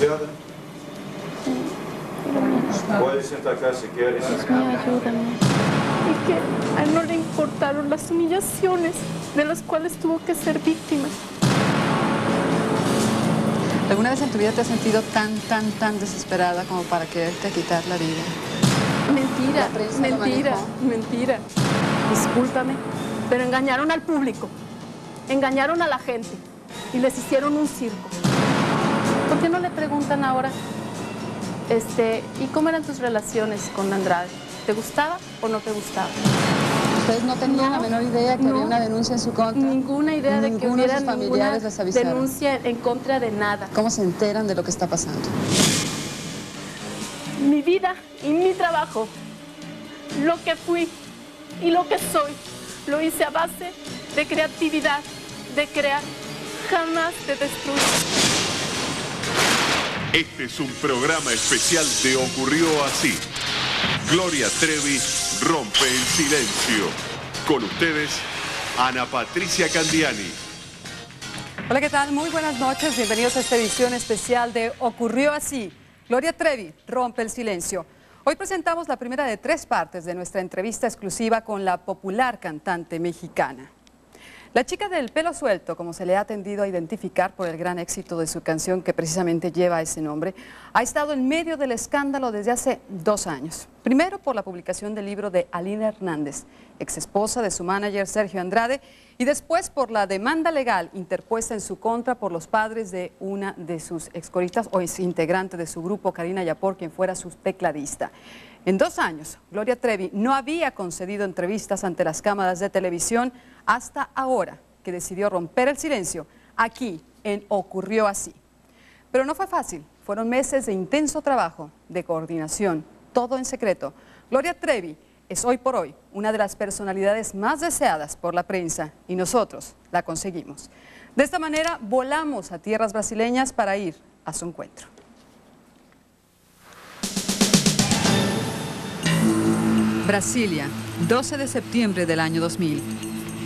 Licenciada. Puede sentar acá si quieres. Dios mío, ayúdame. Y que a él no le importaron las humillaciones de las cuales tuvo que ser víctima. ¿Alguna vez en tu vida te has sentido tan, tan, tan desesperada como para quererte quitar la vida? Mentira, La mentira, mentira. Discúlpame, pero engañaron al público, engañaron a la gente y les hicieron un circo. ¿Por qué no le preguntan ahora, este, ¿y cómo eran tus relaciones con Andrade? ¿Te gustaba o no te gustaba? ¿Ustedes no tenían No, la menor idea que no. había una denuncia en su contra? Ninguna idea de que hubiera ninguna denuncia en contra de nada. ¿Cómo se enteran de lo que está pasando? mi vida y mi trabajo, lo que fui y lo que soy, lo hice a base de creatividad, de crear, jamás de destruir. Este es un programa especial de Ocurrió Así. Gloria Trevi rompe el silencio. Con ustedes, Ana Patricia Candiani. Hola, ¿qué tal? Muy buenas noches. Bienvenidos a esta edición especial de Ocurrió así. Gloria Trevi rompe el silencio. Hoy presentamos la primera de tres partes de nuestra entrevista exclusiva con la popular cantante mexicana. La chica del pelo suelto, como se le ha tendido a identificar por el gran éxito de su canción que precisamente lleva ese nombre, ha estado en medio del escándalo desde hace dos años. Primero por la publicación del libro de Alina Hernández, ex esposa de su manager Sergio Andrade, y después por la demanda legal interpuesta en su contra por los padres de una de sus excoristas o ex integrante de su grupo, Karina Yapor, quien fuera su tecladista. En dos años, Gloria Trevi no había concedido entrevistas ante las cámaras de televisión hasta ahora que decidió romper el silencio aquí en Ocurrió Así. Pero no fue fácil, fueron meses de intenso trabajo, de coordinación, todo en secreto. Gloria Trevi es hoy por hoy una de las personalidades más deseadas por la prensa y nosotros la conseguimos. De esta manera volamos a tierras brasileñas para ir a su encuentro. Brasilia, 12 de septiembre del año 2000.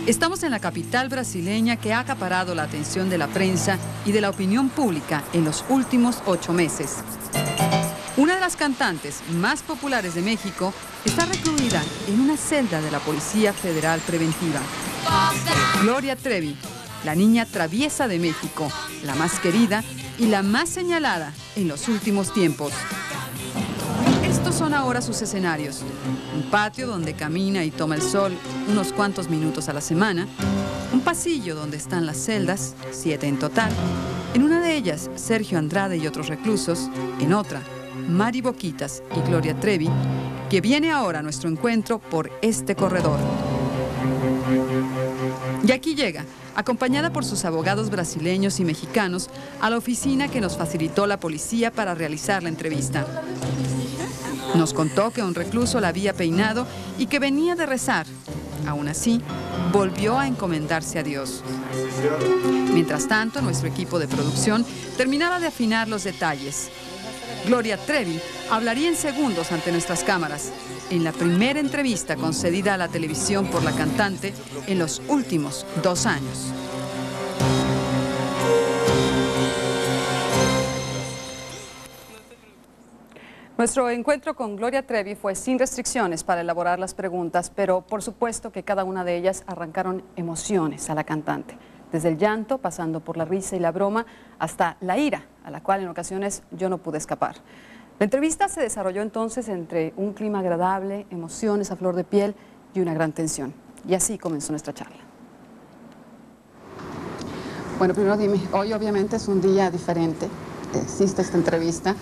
Estamos en la capital brasileña que ha acaparado la atención de la prensa y de la opinión pública en los últimos ocho meses. Una de las cantantes más populares de México está recluida en una celda de la Policía Federal Preventiva. Gloria Trevi, la niña traviesa de México, la más querida y la más señalada en los últimos tiempos. Estos son ahora sus escenarios. Un patio donde camina y toma el sol unos cuantos minutos a la semana. Un pasillo donde están las celdas, siete en total. En una de ellas, Sergio Andrade y otros reclusos. En otra, Mari Boquitas y Gloria Trevi, que viene ahora a nuestro encuentro por este corredor. Y aquí llega, acompañada por sus abogados brasileños y mexicanos, a la oficina que nos facilitó la policía para realizar la entrevista. Nos contó que un recluso la había peinado y que venía de rezar. Aún así, volvió a encomendarse a Dios. Mientras tanto, nuestro equipo de producción terminaba de afinar los detalles. Gloria Trevi hablaría en segundos ante nuestras cámaras, en la primera entrevista concedida a la televisión por la cantante en los últimos dos años. Nuestro encuentro con Gloria Trevi fue sin restricciones para elaborar las preguntas, pero por supuesto que cada una de ellas arrancaron emociones a la cantante, desde el llanto, pasando por la risa y la broma, hasta la ira, a la cual en ocasiones yo no pude escapar. La entrevista se desarrolló entonces entre un clima agradable, emociones a flor de piel y una gran tensión. Y así comenzó nuestra charla. Bueno, primero dime, hoy obviamente es un día diferente. Existe esta entrevista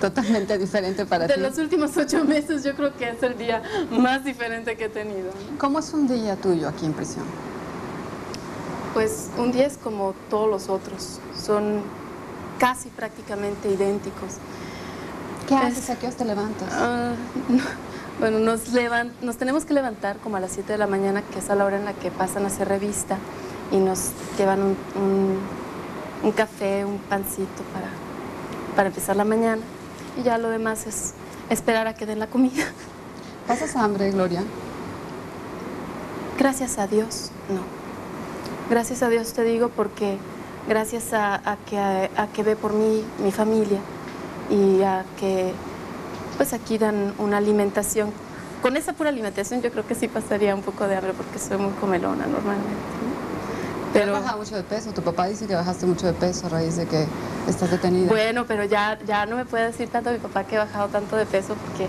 totalmente diferente para De ti. los últimos ocho meses yo creo que es el día más diferente que he tenido. ¿no? ¿Cómo es un día tuyo aquí en prisión? Pues un día es como todos los otros, son casi prácticamente idénticos. ¿Qué Es- haces? ¿A qué horas te levantas? Ah, no. Bueno, nos, levan- nos tenemos que levantar como a las 7 de la mañana, que es a la hora en la que pasan a hacer revista, y nos llevan un, un- un café, un pancito para, para empezar la mañana. Y ya lo demás es esperar a que den la comida. ¿Pasas hambre, Gloria? Gracias a Dios, no. Gracias a Dios te digo porque gracias a, a que, a, que ve por mí mi familia, y a que pues aquí dan una alimentación. Con esa pura alimentación yo creo que sí pasaría un poco de hambre porque soy muy comelona normalmente. ¿no? Pero bajado mucho de peso. Tu papá dice que bajaste mucho de peso a raíz de que estás detenida. Bueno, pero ya, ya no me puede decir tanto a mi papá que he bajado tanto de peso porque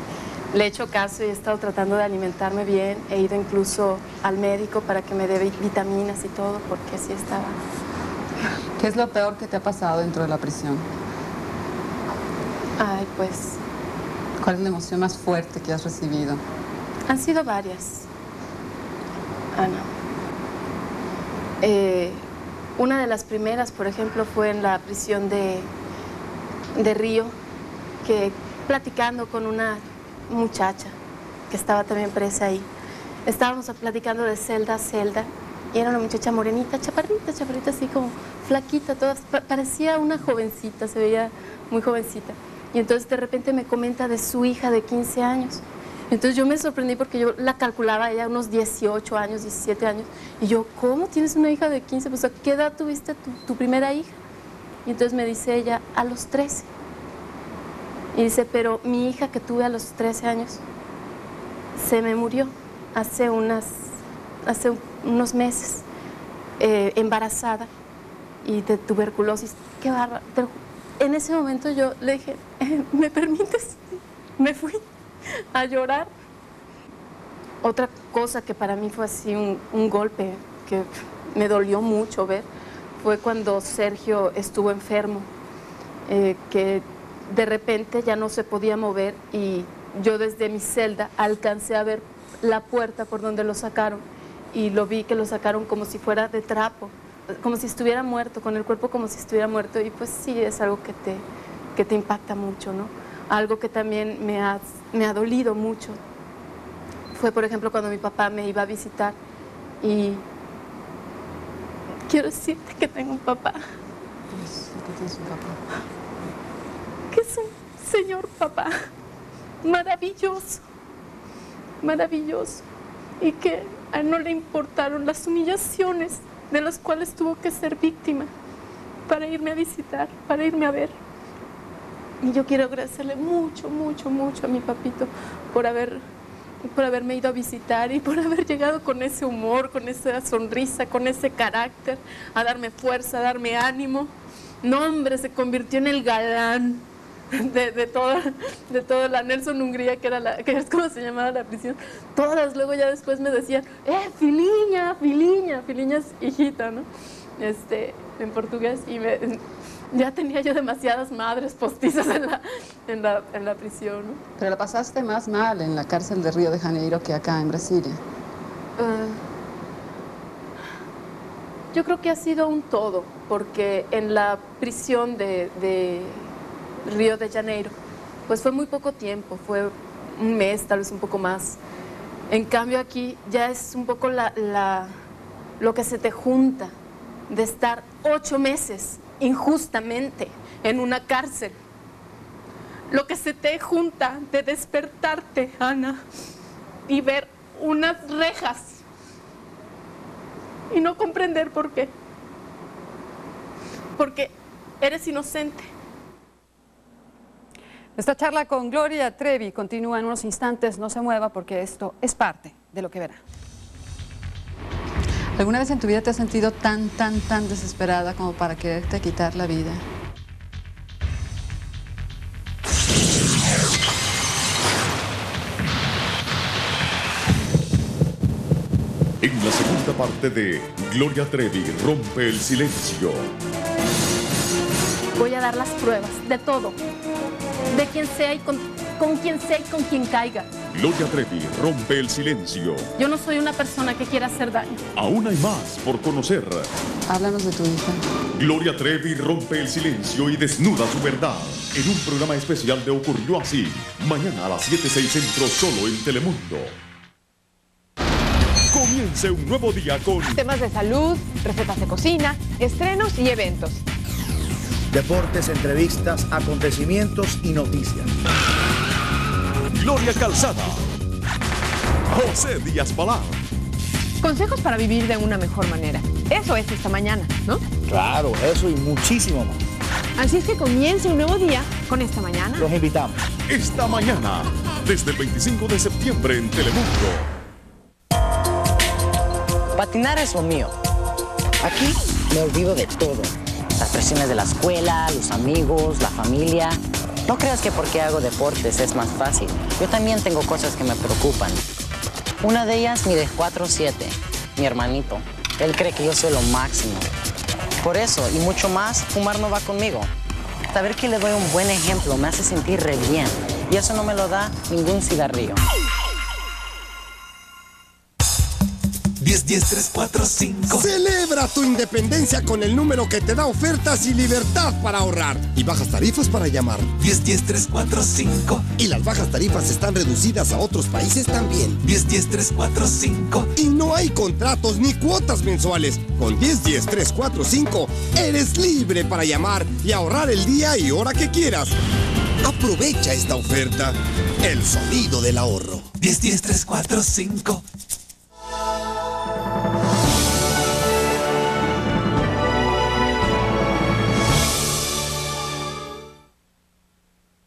le he hecho caso y he estado tratando de alimentarme bien. He ido incluso al médico para que me dé vitaminas y todo porque sí estaba. ¿Qué es lo peor que te ha pasado dentro de la prisión? Ay, pues ¿Cuál es la emoción más fuerte que has recibido? Han sido varias. Ana. Eh, una de las primeras, por ejemplo, fue en la prisión de, de Río, que platicando con una muchacha que estaba también presa ahí, estábamos platicando de celda a celda, y era una muchacha morenita, chaparrita, chaparrita, así como flaquita, toda, parecía una jovencita, se veía muy jovencita. Y entonces de repente me comenta de su hija de 15 años. Entonces yo me sorprendí porque yo la calculaba ella unos 18 años, 17 años. Y yo, ¿cómo tienes una hija de 15? Pues, ¿a qué edad tuviste tu, primera hija? Y entonces me dice ella, a los 13. Y dice, pero mi hija que tuve a los 13 años se me murió hace, unas, hace unos meses, eh, embarazada y de tuberculosis. Qué barra. En ese momento yo le dije, ¿me permites? Me fui a llorar. Otra cosa que para mí fue así un, golpe que me dolió mucho ver fue cuando Sergio estuvo enfermo, eh, que de repente ya no se podía mover y yo desde mi celda alcancé a ver la puerta por donde lo sacaron y lo vi que lo sacaron como si fuera de trapo, como si estuviera muerto, con el cuerpo como si estuviera muerto y pues sí es algo que te, que te impacta mucho, ¿no? Algo que también me ha, me ha dolido mucho fue, por ejemplo, cuando mi papá me iba a visitar y quiero decirte que tengo un papá, ¿qué tienes un papá? que es un señor papá maravilloso, maravilloso, y que a él no le importaron las humillaciones de las cuales tuvo que ser víctima para irme a visitar, para irme a ver. Y yo quiero agradecerle mucho, mucho, mucho a mi papito por haber por haberme ido a visitar y por haber llegado con ese humor, con esa sonrisa, con ese carácter, a darme fuerza, a darme ánimo. No, hombre, se convirtió en el galán de, de toda, de toda la Nelson Hungría, que, era la, que es como se llamaba la prisión. Todas luego ya después me decían, ¡eh, Filiña, Filiña! Filiña es hijita, ¿no? Este, en portugués. Ya tenía yo demasiadas madres postizas en la, en la, en la prisión, ¿no? Pero la pasaste más mal en la cárcel de Río de Janeiro que acá en Brasilia. Ah, yo creo que ha sido un todo, porque en la prisión de, de Río de Janeiro, pues fue muy poco tiempo, fue un mes, tal vez un poco más. En cambio aquí ya es un poco la, la- lo que se te junta de estar ocho meses injustamente en una cárcel. Lo que se te junta de despertarte, Ana, y ver unas rejas y no comprender por qué. Porque eres inocente. Esta charla con Gloria Trevi continúa en unos instantes, no se mueva porque esto es parte de lo que verá. ¿Alguna vez en tu vida te has sentido tan, tan, tan desesperada como para quererte quitar la vida? En la segunda parte de Gloria Trevi rompe el silencio. Voy a dar las pruebas de todo. De quien sea y con, con quien sea y con quien caiga. Gloria Trevi rompe el silencio. Yo no soy una persona que quiera hacer daño. Aún hay más por conocer. Háblanos de tu hija. Gloria Trevi rompe el silencio y desnuda su verdad. En un programa especial de Ocurrió Así. Mañana a las 7, 6 centro solo en Telemundo. Comience un nuevo día con Temas de salud, recetas de cocina, estrenos y eventos. Deportes, entrevistas, acontecimientos y noticias. Gloria Calzada. José Díaz Balá. Consejos para vivir de una mejor manera. Eso es esta mañana, ¿no? Claro, eso y muchísimo más. Así es que comienza un nuevo día con esta mañana. Los invitamos. Esta mañana, desde el 25 de septiembre en Telemundo. Patinar es lo mío. Aquí me olvido de todo. Las presiones de la escuela, los amigos, la familia. No creas que porque hago deportes es más fácil. Yo también tengo cosas que me preocupan. Una de ellas mide 4'7", mi hermanito. Él cree que yo soy lo máximo. Por eso, y mucho más, fumar no va conmigo. Saber que le doy un buen ejemplo me hace sentir re bien. Y eso no me lo da ningún cigarrillo. 10 10 3 4 5 Celebra tu independencia con el número que te da ofertas y libertad para ahorrar y bajas tarifas para llamar. 10 10 3 4 5 Y las bajas tarifas están reducidas a otros países también. 10 10 3 4 5 Y no hay contratos ni cuotas mensuales. Con 10 10 3 4 5 eres libre para llamar y ahorrar el día y hora que quieras. Aprovecha esta oferta. El sonido del ahorro. 10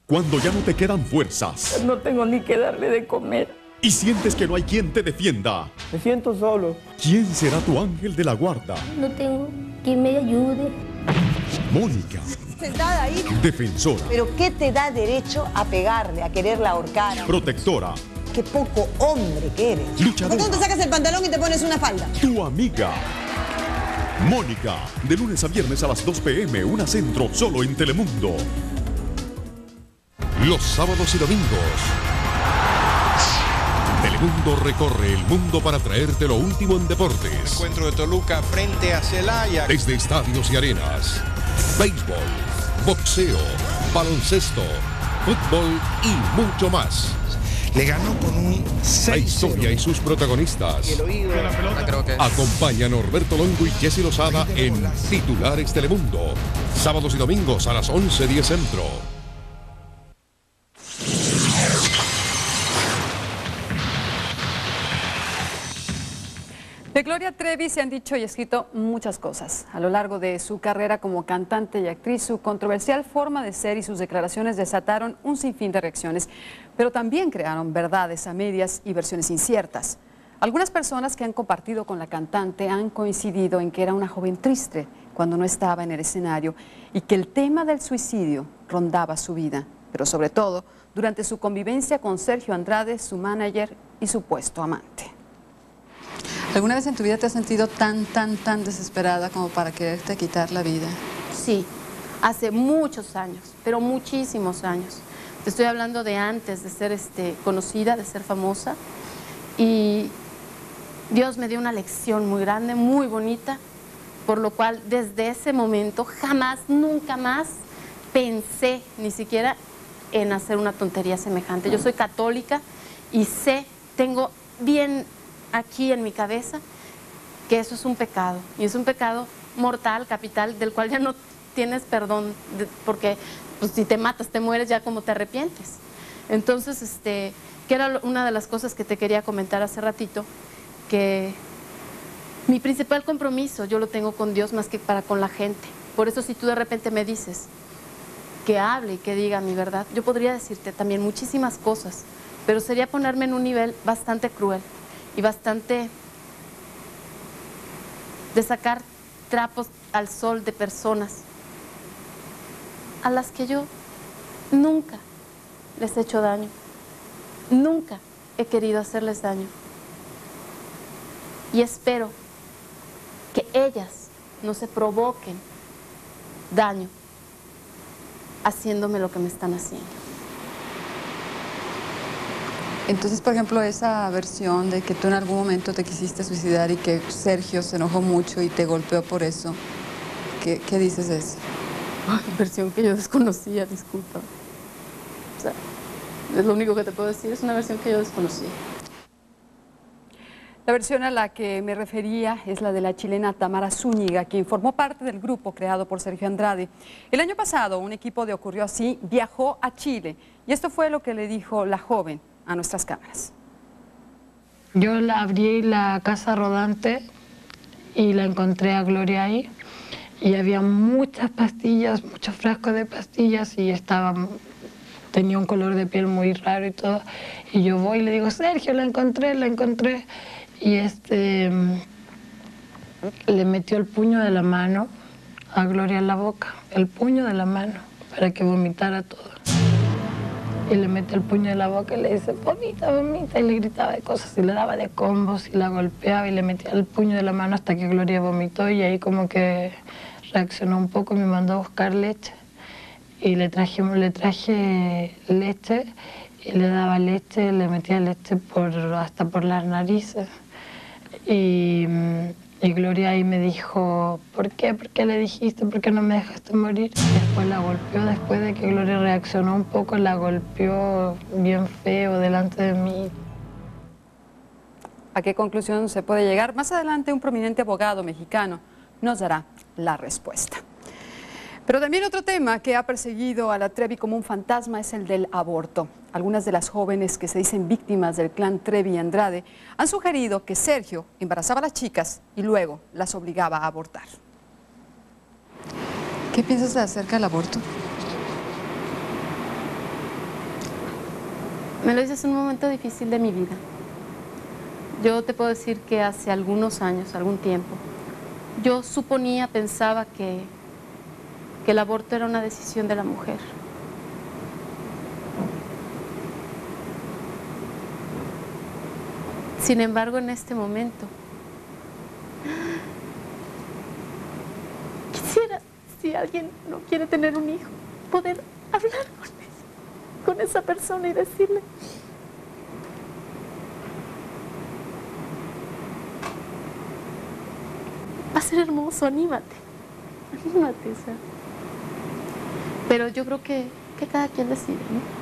Cuando ya no te quedan fuerzas No tengo ni que darle de comer. y sientes que no hay quien te defienda, Me siento solo. ¿quién será tu ángel de la guarda? No tengo quien me ayude. Mónica, Sentada ahí. defensora, Pero ¿qué te da derecho a pegarle, a quererla ahorcar? protectora, Qué poco hombre que eres. luchadora, sacas el pantalón y te pones una falda? tu amiga. Mónica, de lunes a viernes a las 2 pm, una centro, solo en Telemundo. Los sábados y domingos. Telemundo recorre el mundo para traerte lo último en deportes. Encuentro de Toluca frente a Celaya. Desde estadios y arenas, béisbol, boxeo, baloncesto, fútbol y mucho más. Le ganó con un La historia y sus protagonistas. Acompaña a Norberto Longo y Jesse Lozada en Titulares Telemundo. Sábados y domingos a las 11.10 centro. De Gloria Trevi se han dicho y escrito muchas cosas. A lo largo de su carrera como cantante y actriz, su controversial forma de ser y sus declaraciones desataron un sinfín de reacciones, pero también crearon verdades a medias y versiones inciertas. Algunas personas que han compartido con la cantante han coincidido en que era una joven triste cuando no estaba en el escenario y que el tema del suicidio rondaba su vida, pero sobre todo durante su convivencia con Sergio Andrade, su manager y supuesto amante. ¿Alguna vez en tu vida te has sentido tan, tan, tan desesperada como para quererte quitar la vida? Sí, hace muchos años, pero muchísimos años. Te estoy hablando de antes de ser este, conocida, de ser famosa. Y Dios me dio una lección muy grande, muy bonita, por lo cual desde ese momento jamás, nunca más pensé ni siquiera en hacer una tontería semejante. Yo soy católica y sé, tengo bien aquí en mi cabeza que eso es un pecado y es un pecado mortal, capital, del cual ya no tienes perdón, porque pues, si te matas, te mueres, ya como te arrepientes. Entonces, este, que era una de las cosas que te quería comentar hace ratito, que mi principal compromiso yo lo tengo con Dios más que para con la gente. Por eso si tú de repente me dices que hable y que diga mi verdad, yo podría decirte también muchísimas cosas, pero sería ponerme en un nivel bastante cruel y bastante de sacar trapos al sol de personas a las que yo nunca les he hecho daño, nunca he querido hacerles daño. Y espero que ellas no se provoquen daño haciéndome lo que me están haciendo. Entonces, por ejemplo, esa versión de que tú en algún momento te quisiste suicidar y que Sergio se enojó mucho y te golpeó por eso, ¿qué, qué dices de eso? Ay, versión que yo desconocía, disculpa. O sea, es lo único que te puedo decir, es una versión que yo desconocía. La versión a la que me refería es la de la chilena Tamara Zúñiga, quien formó parte del grupo creado por Sergio Andrade. El año pasado, un equipo de Ocurrió Así viajó a Chile y esto fue lo que le dijo la joven a nuestras cámaras. Yo abrí la casa rodante y la encontré a Gloria ahí. y había muchas pastillas, muchos frascos de pastillas y estaba, tenía un color de piel muy raro y todo. Y yo voy y le digo, Sergio, la encontré, la encontré. Y este le metió el puño de la mano a Gloria en la boca, el puño de la mano, para que vomitara todo. Y le mete el puño en la boca y le dice, vomita, vomita, y le gritaba de cosas, y le daba de combos, y la golpeaba, y le metía el puño de la mano hasta que Gloria vomitó, y ahí como que reaccionó un poco y me mandó a buscar leche. Y le traje, le traje leche, y le daba leche, le metía leche por, hasta por las narices. Y, y Gloria ahí me dijo, ¿por qué? ¿Por qué le dijiste? ¿Por qué no me dejaste morir? Después la golpeó, después de que Gloria reaccionó un poco, la golpeó bien feo delante de mí. ¿A qué conclusión se puede llegar? Más adelante un prominente abogado mexicano nos dará la respuesta. Pero también otro tema que ha perseguido a la Trevi como un fantasma es el del aborto. Algunas de las jóvenes que se dicen víctimas del clan Trevi y Andrade han sugerido que Sergio embarazaba a las chicas y luego las obligaba a abortar. ¿Qué piensas acerca del aborto? Me lo dices en un momento difícil de mi vida. Yo te puedo decir que hace algunos años, algún tiempo, yo suponía, pensaba que, que el aborto era una decisión de la mujer. Sin embargo, en este momento, quisiera, si alguien no quiere tener un hijo, poder hablar con, con esa persona y decirle, va a ser hermoso, anímate, anímate. sea. Pero yo creo que, que cada quien decide, ¿no?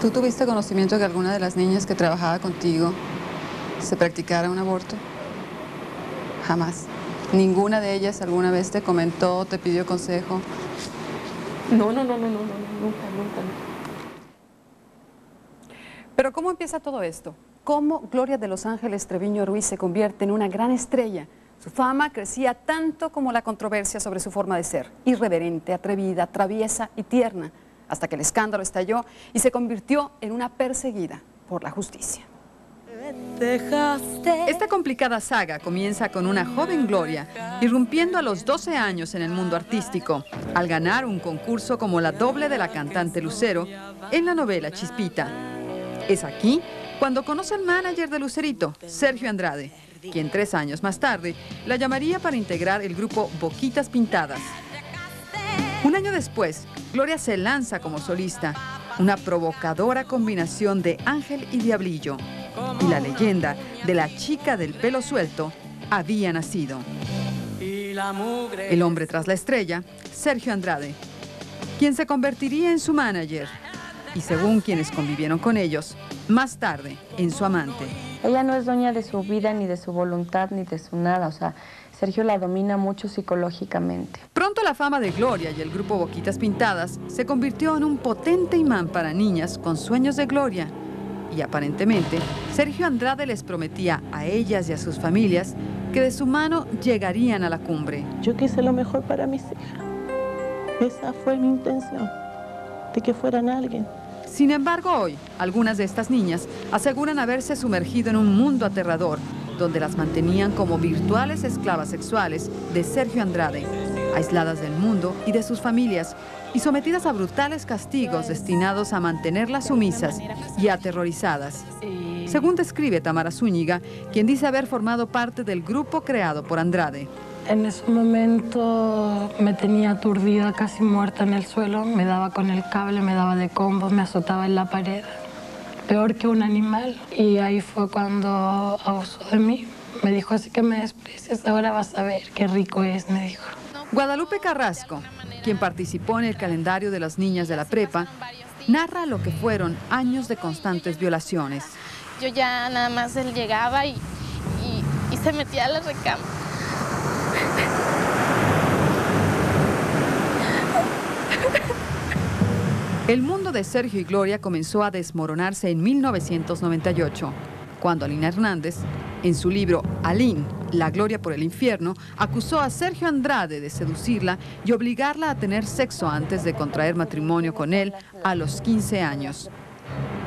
¿Tú tuviste conocimiento que alguna de las niñas que trabajaba contigo se practicara un aborto? Jamás. ¿Ninguna de ellas alguna vez te comentó, te pidió consejo? No, no, no, no, no, no, no, nunca, nunca, nunca. Pero ¿cómo empieza todo esto? ¿Cómo Gloria de Los Ángeles Treviño Ruiz se convierte en una gran estrella? Su fama crecía tanto como la controversia sobre su forma de ser, irreverente, atrevida, traviesa y tierna, hasta que el escándalo estalló y se convirtió en una perseguida por la justicia. Esta complicada saga comienza con una joven Gloria irrumpiendo a los 12 años en el mundo artístico, al ganar un concurso como la doble de la cantante Lucero en la novela Chispita. Es aquí cuando conoce al manager de Lucerito, Sergio Andrade, quien tres años más tarde la llamaría para integrar el grupo Boquitas Pintadas. Un año después, Gloria se lanza como solista, una provocadora combinación de ángel y diablillo. Y la leyenda de la chica del pelo suelto había nacido. El hombre tras la estrella, Sergio Andrade, quien se convertiría en su manager y según quienes convivieron con ellos, más tarde en su amante. Ella no es dueña de su vida, ni de su voluntad, ni de su nada. O sea, Sergio la domina mucho psicológicamente. Pronto la fama de Gloria y el grupo Boquitas Pintadas se convirtió en un potente imán para niñas con sueños de gloria. Y aparentemente, Sergio Andrade les prometía a ellas y a sus familias que de su mano llegarían a la cumbre. Yo quise lo mejor para mis hijas. Esa fue mi intención, de que fueran alguien. Sin embargo, hoy, algunas de estas niñas aseguran haberse sumergido en un mundo aterrador, donde las mantenían como virtuales esclavas sexuales de Sergio Andrade, aisladas del mundo y de sus familias y sometidas a brutales castigos destinados a mantenerlas sumisas y aterrorizadas. Según describe Tamara Zúñiga, quien dice haber formado parte del grupo creado por Andrade. En ese momento me tenía aturdida, casi muerta en el suelo, me daba con el cable, me daba de combos, me azotaba en la pared, peor que un animal. Y ahí fue cuando abusó de mí. Me dijo, así que me desprecias, ahora vas a ver qué rico es, me dijo. Guadalupe Carrasco, quien participó en el calendario de las niñas de la prepa, narra lo que fueron años de constantes violaciones. Yo ya nada más él llegaba y, y- y se metía a la recama. El mundo de Sergio y Gloria comenzó a desmoronarse en 1998, cuando Alina Hernández, en su libro Aline, La Gloria por el Infierno, acusó a Sergio Andrade de seducirla y obligarla a tener sexo antes de contraer matrimonio con él a los 15 años.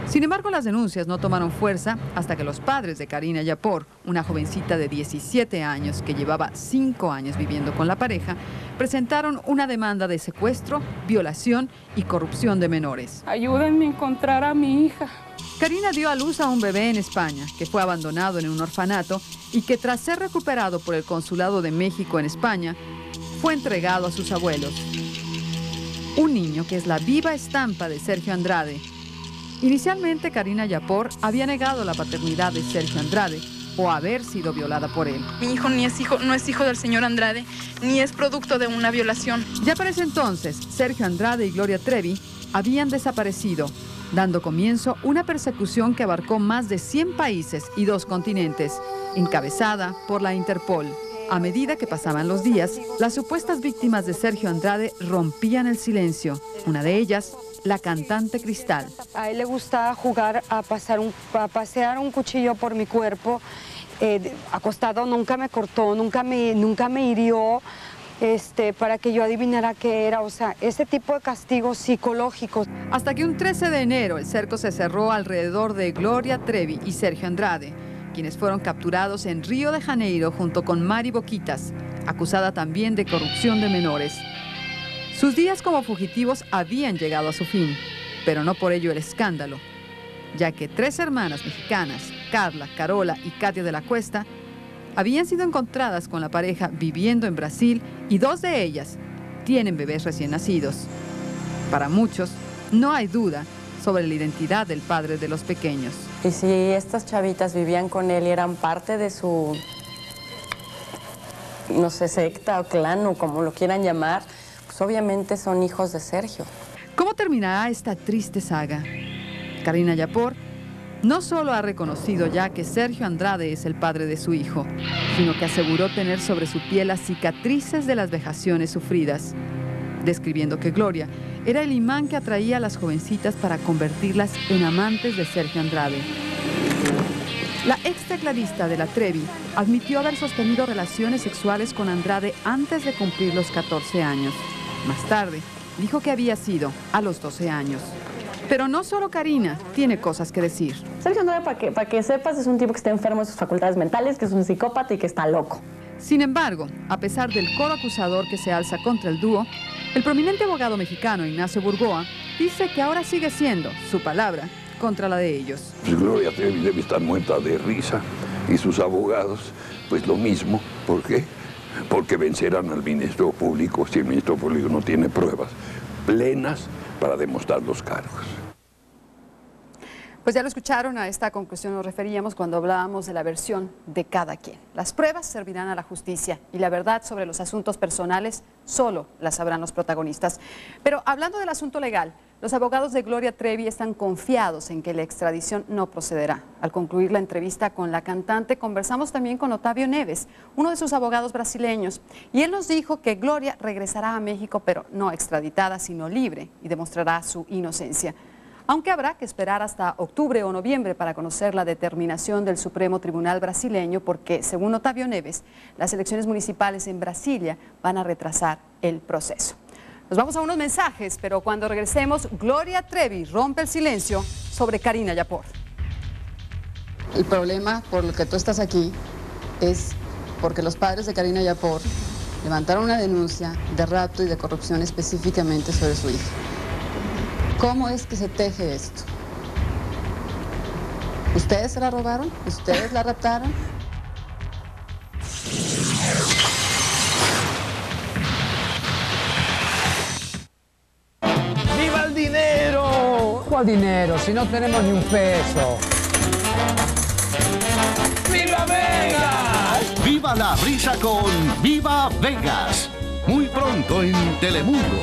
Sin embargo, las denuncias no tomaron fuerza hasta que los padres de Karina Yapor, una jovencita de 17 años que llevaba 5 años viviendo con la pareja, presentaron una demanda de secuestro, violación y corrupción de menores. Ayúdenme a encontrar a mi hija. Karina dio a luz a un bebé en España, que fue abandonado en un orfanato y que tras ser recuperado por el Consulado de México en España, fue entregado a sus abuelos. Un niño que es la viva estampa de Sergio Andrade. Inicialmente Karina Yapor había negado la paternidad de Sergio Andrade o haber sido violada por él. Mi hijo ni es hijo, no es hijo del señor Andrade, ni es producto de una violación. Ya para ese entonces, Sergio Andrade y Gloria Trevi habían desaparecido dando comienzo una persecución que abarcó más de 100 países y dos continentes, encabezada por la Interpol. A medida que pasaban los días, las supuestas víctimas de Sergio Andrade rompían el silencio. Una de ellas, la cantante Cristal. A él le gustaba jugar a, pasar un, a pasear un cuchillo por mi cuerpo. Eh, acostado nunca me cortó, nunca me, nunca me hirió este, para que yo adivinara qué era, o sea, ese tipo de castigos psicológicos. Hasta que un 13 de enero el cerco se cerró alrededor de Gloria Trevi y Sergio Andrade, quienes fueron capturados en Río de Janeiro junto con Mari Boquitas, acusada también de corrupción de menores. Sus días como fugitivos habían llegado a su fin, pero no por ello el escándalo, ya que tres hermanas mexicanas, Carla, Carola y Katia de la Cuesta, habían sido encontradas con la pareja viviendo en Brasil y dos de ellas tienen bebés recién nacidos. Para muchos, no hay duda sobre la identidad del padre de los pequeños. Y si estas chavitas vivían con él y eran parte de su, no sé, secta o clan o como lo quieran llamar, pues obviamente son hijos de Sergio. ¿Cómo terminará esta triste saga? Karina Yapor no solo ha reconocido ya que Sergio Andrade es el padre de su hijo, sino que aseguró tener sobre su piel las cicatrices de las vejaciones sufridas, describiendo que Gloria era el imán que atraía a las jovencitas para convertirlas en amantes de Sergio Andrade. La ex tecladista de la Trevi admitió haber sostenido relaciones sexuales con Andrade antes de cumplir los 14 años. Más tarde, dijo que había sido a los 12 años. Pero no solo Karina tiene cosas que decir. Sergio Andrade, para que, para que sepas, es un tipo que está enfermo de sus facultades mentales, que es un psicópata y que está loco. Sin embargo, a pesar del coro acusador que se alza contra el dúo, el prominente abogado mexicano Ignacio Burgoa dice que ahora sigue siendo su palabra contra la de ellos. Pues Gloria Trevi debe estar muerta de risa y sus abogados, pues lo mismo. ¿Por qué? Porque vencerán al ministro público si el ministro público no tiene pruebas plenas para demostrar los cargos. Pues ya lo escucharon, a esta conclusión nos referíamos cuando hablábamos de la versión de cada quien. Las pruebas servirán a la justicia y la verdad sobre los asuntos personales solo las sabrán los protagonistas. Pero hablando del asunto legal, los abogados de Gloria Trevi están confiados en que la extradición no procederá. Al concluir la entrevista con la cantante, conversamos también con Otavio Neves, uno de sus abogados brasileños, y él nos dijo que Gloria regresará a México, pero no extraditada, sino libre, y demostrará su inocencia aunque habrá que esperar hasta octubre o noviembre para conocer la determinación del Supremo Tribunal brasileño, porque, según Otavio Neves, las elecciones municipales en Brasilia van a retrasar el proceso. Nos vamos a unos mensajes, pero cuando regresemos, Gloria Trevi rompe el silencio sobre Karina Yapor. El problema por lo que tú estás aquí es porque los padres de Karina Yapor levantaron una denuncia de rapto y de corrupción específicamente sobre su hija. ¿Cómo es que se teje esto? ¿Ustedes se la robaron? ¿Ustedes la raptaron? Dinero! ¿Cuál dinero? Si no tenemos ni un peso. ¡Viva Vegas! ¡Viva la risa con Viva Vegas! Muy pronto en Telemundo.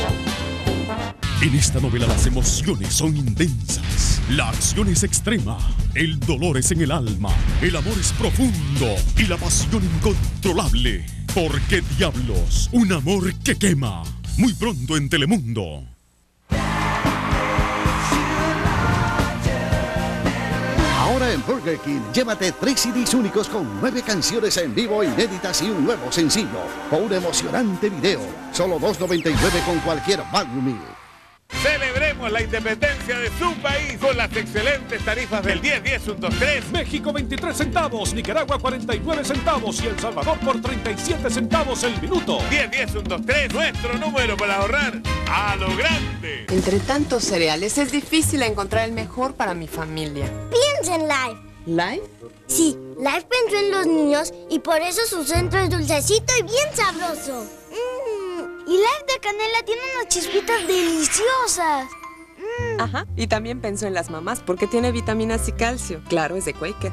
En esta novela las emociones son intensas, la acción es extrema, el dolor es en el alma, el amor es profundo y la pasión incontrolable. ¿Por qué diablos? Un amor que quema. Muy pronto en Telemundo. En Burger King, llévate tres CDs únicos con nueve canciones en vivo inéditas y un nuevo sencillo. O un emocionante video. Solo $2.99 con cualquier Meal. Celebremos la independencia de su país con las excelentes tarifas del 10-10.3. México 23 centavos, Nicaragua 49 centavos y El Salvador por 37 centavos el minuto. 10-10.3, nuestro número para ahorrar a lo grande. Entre tantos cereales es difícil encontrar el mejor para mi familia. Piensa en Life. ¿Life? Sí, Life pensó en los niños y por eso su centro es dulcecito y bien sabroso. Mm, y Life de canela tiene unas chispitas deliciosas. Ajá, y también pensó en las mamás porque tiene vitaminas y calcio. Claro, es de Quaker.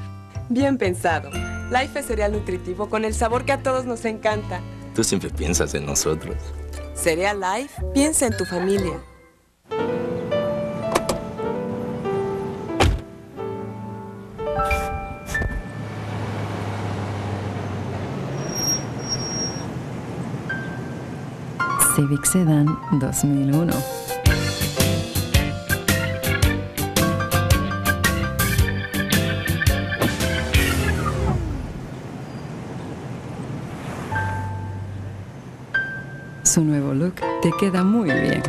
Bien pensado. Life es cereal nutritivo con el sabor que a todos nos encanta. Tú siempre piensas en nosotros. Cereal Life, piensa en tu familia. Civic Sedan 2001. Su nuevo look te queda muy bien.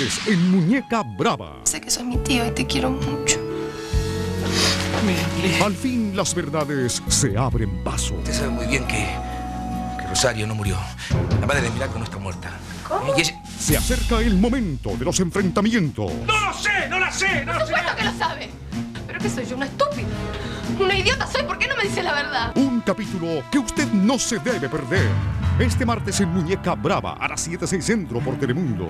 Martes en Muñeca Brava. Sé que soy mi tío y te quiero mucho. Al fin las verdades se abren paso. Usted sabe muy bien que, que Rosario no murió. La madre de Milagro no está muerta. ¿Cómo? Y ella- Se acerca el momento de los enfrentamientos. ¡No lo sé! ¡No la sé! ¡No Por la sé! supuesto que lo sabe. ¿Pero qué soy yo? ¿Una estúpida? ¿Una idiota soy? ¿Por qué no me dice la verdad? Un capítulo que usted no se debe perder. Este martes en Muñeca Brava a las 7 Centro por Telemundo.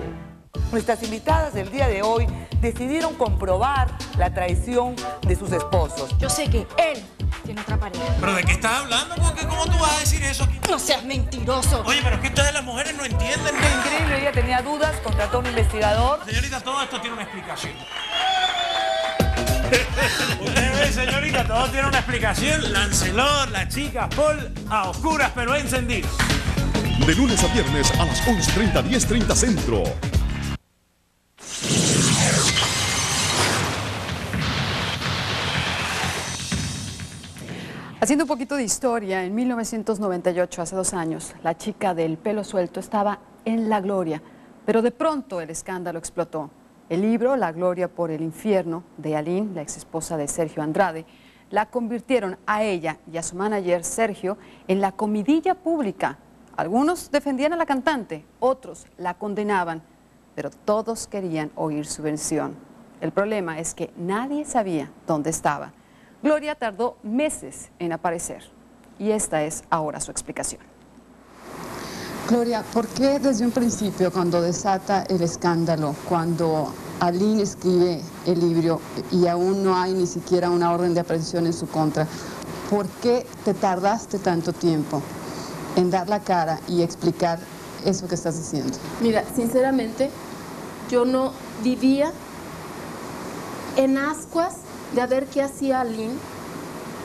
Nuestras invitadas del día de hoy decidieron comprobar la traición de sus esposos. Yo sé que él tiene otra pareja. ¿Pero de qué estás hablando? Porque ¿Cómo tú vas a decir eso? No seas mentiroso. Oye, pero es que ustedes las mujeres no entienden. Qué increíble, ella tenía dudas, contrató a un investigador. Señorita, todo esto tiene una explicación. Usted ve, señorita, todo tiene una explicación. Lancelot, la chica, Paul, a oscuras pero encendidas. De lunes a viernes a las 11.30, 10.30 Centro. Haciendo un poquito de historia, en 1998, hace dos años, la chica del pelo suelto estaba en la gloria, pero de pronto el escándalo explotó. El libro La Gloria por el Infierno de Aline, la exesposa de Sergio Andrade, la convirtieron a ella y a su manager Sergio en la comidilla pública. Algunos defendían a la cantante, otros la condenaban, pero todos querían oír su versión. El problema es que nadie sabía dónde estaba. Gloria tardó meses en aparecer y esta es ahora su explicación. Gloria, ¿por qué desde un principio, cuando desata el escándalo, cuando Aline escribe el libro y aún no hay ni siquiera una orden de aprehensión en su contra, ¿por qué te tardaste tanto tiempo en dar la cara y explicar eso que estás diciendo? Mira, sinceramente, yo no vivía en ascuas de a ver qué hacía Aline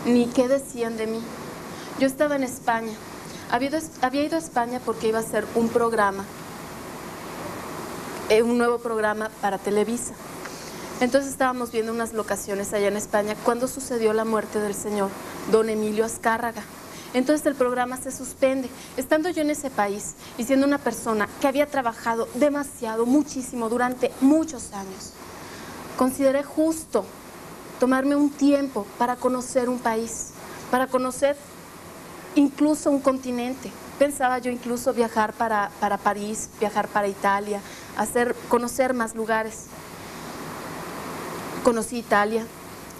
ni qué decían de mí. Yo estaba en España. Había ido, había ido a España porque iba a hacer un programa, eh, un nuevo programa para Televisa. Entonces estábamos viendo unas locaciones allá en España cuando sucedió la muerte del señor don Emilio Azcárraga. Entonces el programa se suspende. Estando yo en ese país y siendo una persona que había trabajado demasiado, muchísimo, durante muchos años, consideré justo tomarme un tiempo para conocer un país, para conocer incluso un continente. Pensaba yo incluso viajar para, para París, viajar para Italia, hacer, conocer más lugares. Conocí Italia,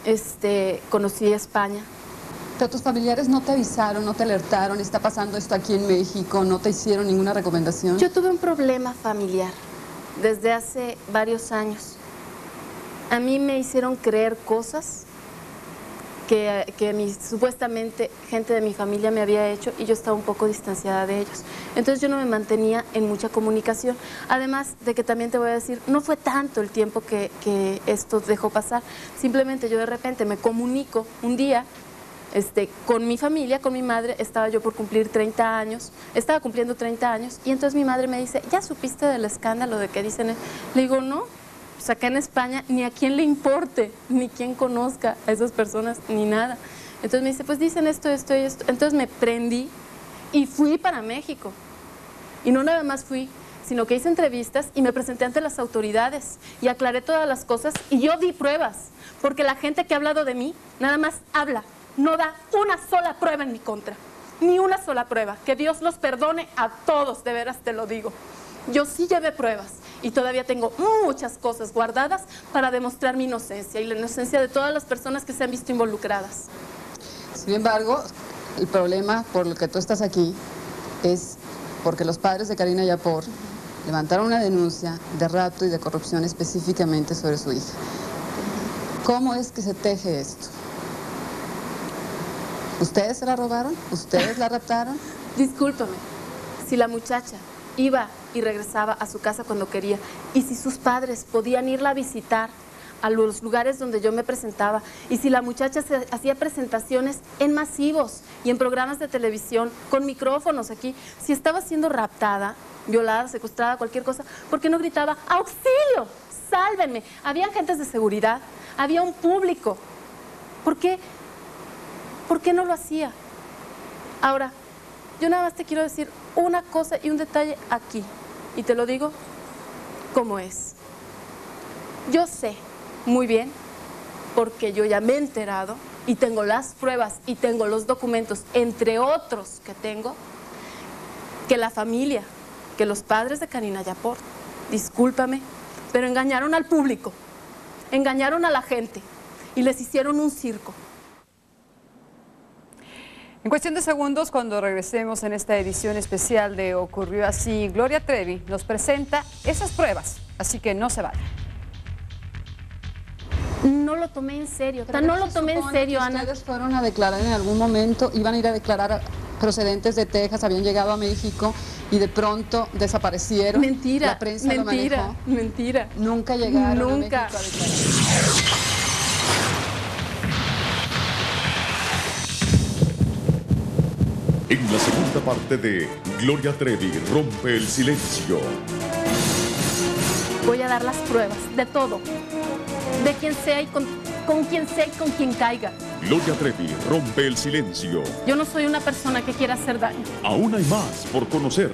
este, conocí España. Pero tus familiares no te avisaron, no te alertaron, está pasando esto aquí en México, no te hicieron ninguna recomendación. Yo tuve un problema familiar desde hace varios años. A mí me hicieron creer cosas que, que mi, supuestamente gente de mi familia me había hecho y yo estaba un poco distanciada de ellos. Entonces yo no me mantenía en mucha comunicación. Además de que también te voy a decir, no fue tanto el tiempo que, que esto dejó pasar. Simplemente yo de repente me comunico un día este, con mi familia, con mi madre, estaba yo por cumplir 30 años, estaba cumpliendo 30 años, y entonces mi madre me dice, ¿ya supiste del escándalo de que dicen? Le digo, no, pues acá en España ni a quién le importe, ni quién conozca a esas personas, ni nada. Entonces me dice, pues dicen esto, esto y esto. Entonces me prendí y fui para México. Y no nada más fui, sino que hice entrevistas y me presenté ante las autoridades y aclaré todas las cosas y yo di pruebas, porque la gente que ha hablado de mí nada más habla, no da una sola prueba en mi contra, ni una sola prueba. Que Dios los perdone a todos, de veras te lo digo. Yo sí llevé pruebas y todavía tengo muchas cosas guardadas para demostrar mi inocencia y la inocencia de todas las personas que se han visto involucradas. Sin embargo, el problema por el que tú estás aquí es porque los padres de Karina Yapor levantaron una denuncia de rapto y de corrupción específicamente sobre su hija. ¿Cómo es que se teje esto? ¿Ustedes se la robaron? ¿Ustedes la raptaron? Discúlpame, si la muchacha iba y regresaba a su casa cuando quería y si sus padres podían irla a visitar a los lugares donde yo me presentaba y si la muchacha hacía presentaciones en masivos y en programas de televisión con micrófonos aquí, si estaba siendo raptada, violada, secuestrada, cualquier cosa, ¿por qué no gritaba auxilio? Sálvenme. Había agentes de seguridad, había un público. ¿Por qué? ¿Por qué no lo hacía? Ahora, yo nada más te quiero decir una cosa y un detalle aquí. Y te lo digo como es. Yo sé muy bien, porque yo ya me he enterado y tengo las pruebas y tengo los documentos, entre otros que tengo, que la familia, que los padres de Karina Yapor, discúlpame, pero engañaron al público, engañaron a la gente y les hicieron un circo. En cuestión de segundos, cuando regresemos en esta edición especial de Ocurrió Así, Gloria Trevi nos presenta esas pruebas, así que no se vayan. No lo tomé en serio, o sea, no lo tomé en serio, Ana. Ustedes fueron a declarar en algún momento, iban a ir a declarar procedentes de Texas, habían llegado a México y de pronto desaparecieron. Mentira, La prensa mentira, lo manejó. mentira. Nunca llegaron Nunca. a México a declarar. En la segunda parte de Gloria Trevi rompe el silencio. Voy a dar las pruebas de todo, de quien sea y con, con quien sea y con quien caiga. Gloria Trevi rompe el silencio. Yo no soy una persona que quiera hacer daño. Aún hay más por conocer.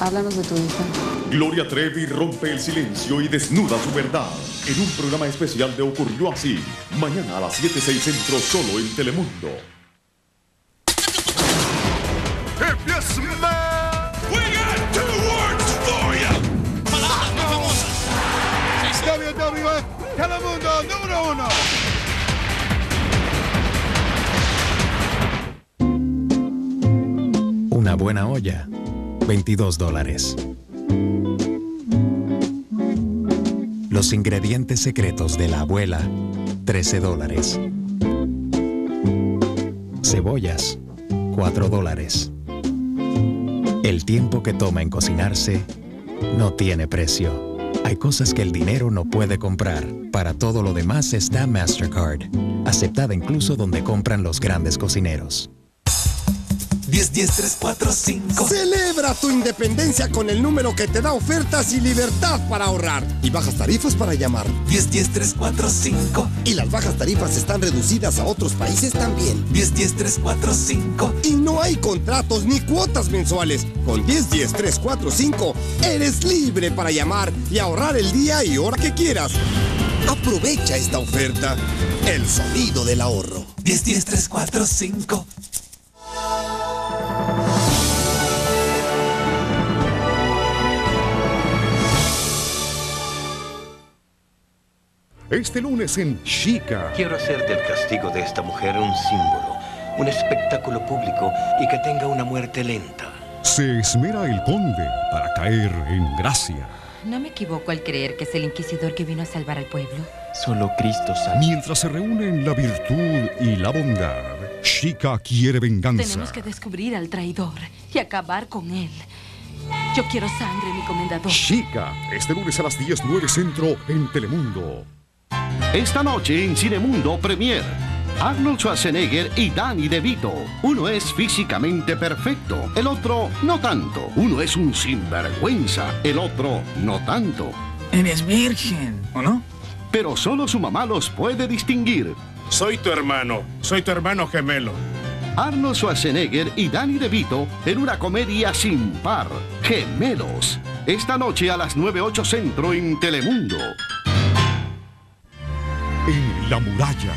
Háblanos de tu hija. Gloria Trevi rompe el silencio y desnuda su verdad. En un programa especial de Ocurrió Así. Mañana a las 7, 6 centro solo en Telemundo. Una buena olla, 22 dólares. Los ingredientes secretos de la abuela, 13 dólares. Cebollas, 4 dólares. El tiempo que toma en cocinarse no tiene precio. Hay cosas que el dinero no puede comprar. Para todo lo demás está Mastercard, aceptada incluso donde compran los grandes cocineros. 10 10 3 4 5 Celebra tu independencia con el número que te da ofertas y libertad para ahorrar. Y bajas tarifas para llamar. 10 10 3 4 5 Y las bajas tarifas están reducidas a otros países también. 10 10 3 4 5 Y no hay contratos ni cuotas mensuales. Con 10 10 3 4 5 eres libre para llamar y ahorrar el día y hora que quieras. Aprovecha esta oferta. El sonido del ahorro. 10 Este lunes en Chica. Quiero hacer del castigo de esta mujer un símbolo, un espectáculo público y que tenga una muerte lenta. Se esmera el conde para caer en gracia. No me equivoco al creer que es el inquisidor que vino a salvar al pueblo. Solo Cristo sabe. Mientras se reúnen la virtud y la bondad, Chica quiere venganza. Tenemos que descubrir al traidor y acabar con él. Yo quiero sangre, mi comendador. Chica, este lunes a las 10, 9 centro en Telemundo. Esta noche en Cinemundo Premier. Arnold Schwarzenegger y Danny DeVito. Uno es físicamente perfecto, el otro no tanto. Uno es un sinvergüenza, el otro no tanto. Eres virgen, ¿o no? Pero solo su mamá los puede distinguir. Soy tu hermano, soy tu hermano gemelo. Arnold Schwarzenegger y Danny DeVito en una comedia sin par, Gemelos. Esta noche a las 9.08 Centro en Telemundo. En la muralla,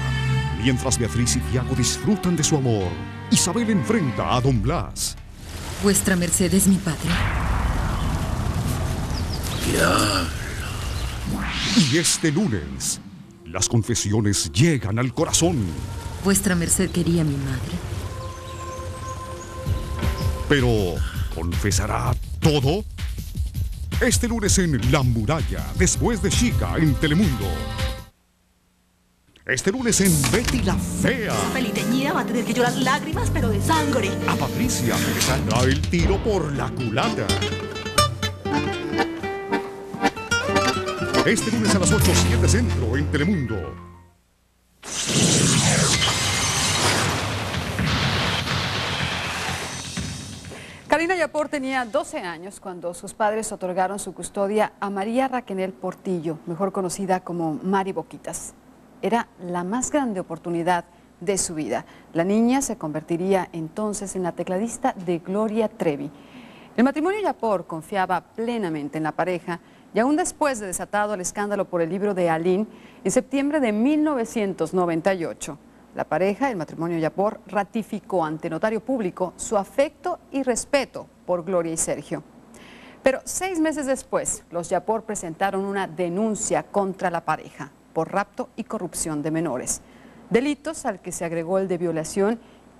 mientras Beatriz y Tiago disfrutan de su amor, Isabel enfrenta a Don Blas. Vuestra merced es mi padre. Y este lunes, las confesiones llegan al corazón, Vuestra merced quería a mi madre. pero ¿confesará todo? Este lunes en La Muralla, después de Chica en Telemundo. Este lunes en Betty la Fea. Peliteñida va a tener que llorar lágrimas, pero de sangre. A Patricia le saldrá el tiro por la culata. Este lunes a las 8, 7 Centro en Telemundo. Karina Yapor tenía 12 años cuando sus padres otorgaron su custodia a María Raquenel Portillo, mejor conocida como Mari Boquitas. Era la más grande oportunidad de su vida. La niña se convertiría entonces en la tecladista de Gloria Trevi. El matrimonio Yapor confiaba plenamente en la pareja y aún después de desatado el escándalo por el libro de Aline, en septiembre de 1998, la pareja, el matrimonio Yapor, ratificó ante notario público su afecto y respeto por Gloria y Sergio. Pero seis meses después, los Yapor presentaron una denuncia contra la pareja por rapto y corrupción de menores. Delitos al que se agregó el de violación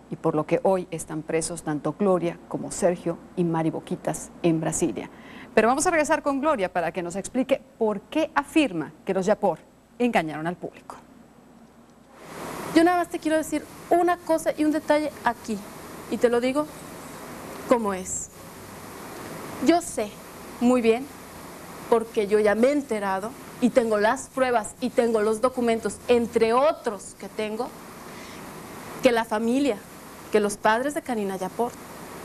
y por lo que hoy están presos tanto Gloria como Sergio y Mari Boquitas en Brasilia. Pero vamos a regresar con Gloria para que nos explique por qué afirma que los Yapor engañaron al público. Yo nada más te quiero decir una cosa y un detalle aquí. Y te lo digo como es. Yo sé muy bien, porque yo ya me he enterado y tengo las pruebas y tengo los documentos, entre otros que tengo, que la familia, que los padres de Karina Yapor,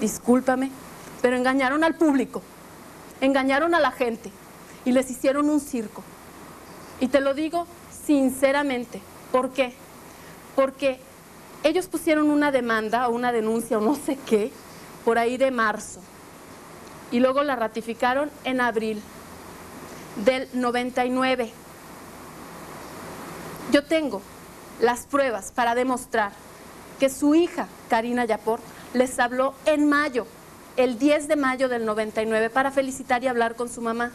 discúlpame, pero engañaron al público, engañaron a la gente y les hicieron un circo. Y te lo digo sinceramente, ¿por qué? Porque ellos pusieron una demanda o una denuncia o no sé qué por ahí de marzo y luego la ratificaron en abril del 99. Yo tengo las pruebas para demostrar que su hija, Karina Yapor, les habló en mayo, el 10 de mayo del 99, para felicitar y hablar con su mamá.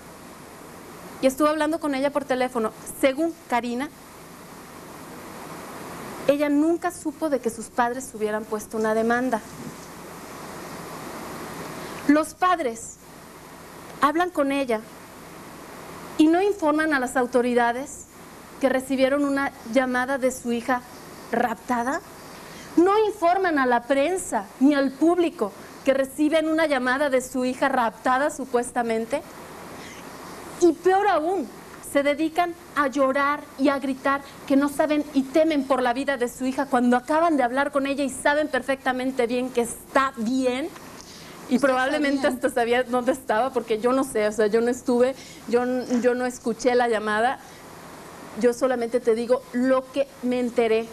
Y estuve hablando con ella por teléfono. Según Karina, ella nunca supo de que sus padres hubieran puesto una demanda. Los padres hablan con ella y no informan a las autoridades que recibieron una llamada de su hija raptada. No informan a la prensa ni al público que reciben una llamada de su hija raptada supuestamente. Y peor aún, se dedican a llorar y a gritar que no saben y temen por la vida de su hija cuando acaban de hablar con ella y saben perfectamente bien que está bien. Y probablemente hasta sabía dónde estaba, porque yo no sé, o sea, yo no estuve, yo, yo no escuché la llamada, yo solamente te digo lo que me enteré.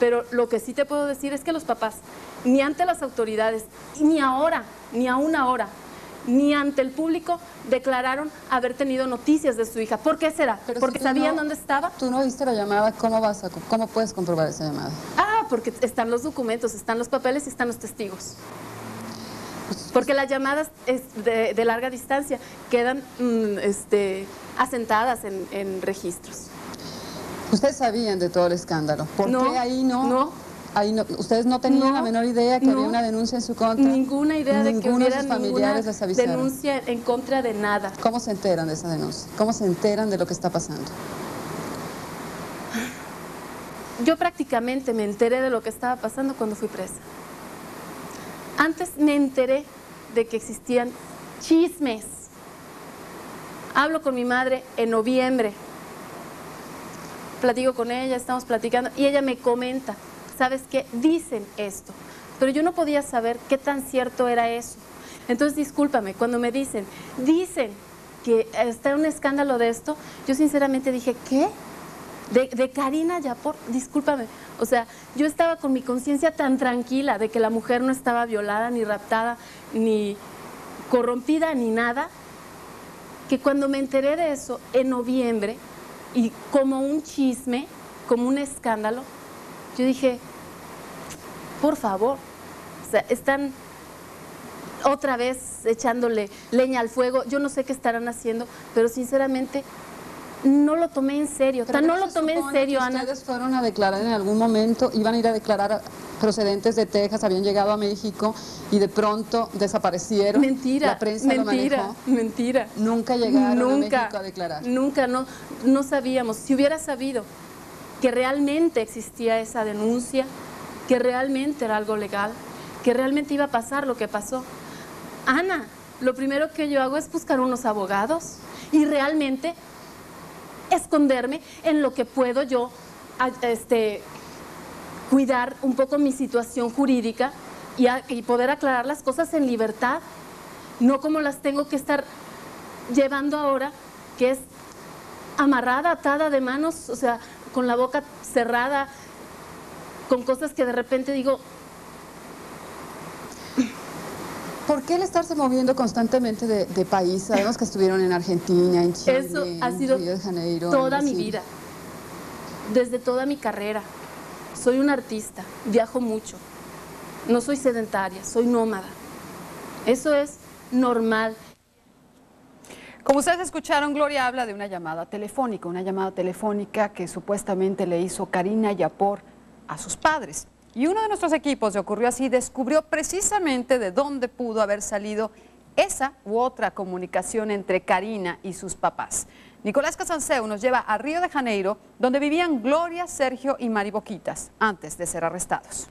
Pero lo que sí te puedo decir es que los papás, ni ante las autoridades, ni ahora, ni aún ahora, ni ante el público, declararon haber tenido noticias de su hija. ¿Por qué será? Pero ¿Porque si sabían no- dónde estaba? Tú no viste la llamada, ¿cómo, vas a, ¿cómo puedes comprobar esa llamada? Ah, porque están los documentos, están los papeles y están los testigos. Porque las llamadas de, de larga distancia quedan mm, este, asentadas en, en registros. Ustedes sabían de todo el escándalo. ¿Por No, qué ahí no? no. Ahí no- ¿Ustedes no tenían No, la menor idea que no. había una denuncia en su contra? Ninguna idea de que hubiera ninguna familiares les avisaron. denuncia en contra de nada. ¿Cómo se enteran de esa denuncia? ¿Cómo se enteran de lo que está pasando? Yo prácticamente me enteré de lo que estaba pasando cuando fui presa. Antes me enteré de que existían chismes. Hablo con mi madre en noviembre. Platico con ella, estamos platicando y ella me comenta. ¿sabes qué? Dicen esto. Pero yo no podía saber qué tan cierto era eso. Entonces, discúlpame, cuando me dicen, dicen que está un escándalo de esto, yo sinceramente dije, ¿qué? De, de Karina Yapor, discúlpame. O sea, yo estaba con mi conciencia tan tranquila de que la mujer no estaba violada, ni raptada, ni corrompida, ni nada, que cuando me enteré de eso en noviembre, y como un chisme, como un escándalo, yo dije, por favor, o sea, están otra vez echándole leña al fuego, yo no sé qué estarán haciendo, pero sinceramente no lo tomé en serio, Pero tan no ¿no lo tomé en serio, que Ana. Ustedes fueron a declarar en algún momento, iban a ir a declarar a- procedentes de Texas, habían llegado a México y de pronto desaparecieron. Mentira, La prensa lo mentira, manejó. mentira. Nunca llegaron a nunca, México a declarar. Nunca, no, no sabíamos. Si hubiera sabido que realmente existía esa denuncia, que realmente era algo legal, que realmente iba a pasar lo que pasó. Ana, lo primero que yo hago es buscar unos abogados y realmente esconderme en lo que puedo yo este, cuidar un poco mi situación jurídica y, y poder aclarar las cosas en libertad, no como las tengo que estar llevando ahora, que es amarrada, atada de manos, o sea, con la boca cerrada, con cosas que de repente digo, ¿Por qué el estarse moviendo constantemente de, de país? Sabemos que estuvieron en Argentina, en Chile, eso ha en sido Río de Janeiro. en toda mi vida, desde toda mi carrera. Soy una artista, viajo mucho, no soy sedentaria, soy nómada. Eso es normal. Como ustedes escucharon, Gloria habla de una llamada telefónica, una llamada telefónica que supuestamente le hizo Karina Yapor a sus padres. Y uno de nuestros equipos de Ocurrió Así descubrió precisamente de dónde pudo haber salido esa u otra comunicación entre Karina y sus papás. Nicolás Casanseu nos lleva a Río de Janeiro, donde vivían Gloria, Sergio y Mari Boquitas, antes de ser arrestados.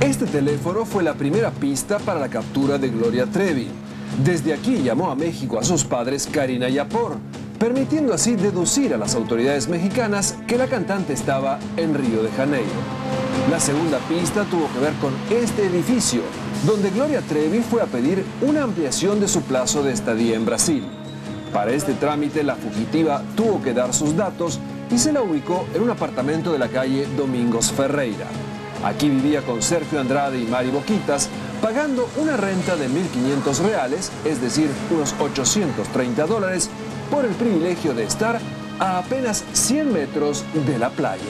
Este teléfono fue la primera pista para la captura de Gloria Trevi. Desde aquí llamó a México a sus padres Karina Yapor, permitiendo así deducir a las autoridades mexicanas que la cantante estaba en Río de Janeiro. La segunda pista tuvo que ver con este edificio, donde Gloria Trevi fue a pedir una ampliación de su plazo de estadía en Brasil. Para este trámite, la fugitiva tuvo que dar sus datos y se la ubicó en un apartamento de la calle Domingos Ferreira. Aquí vivía con Sergio Andrade y Mari Boquitas, pagando una renta de 1.500 reales, es decir, unos 830 dólares, por el privilegio de estar a apenas 100 metros de la playa.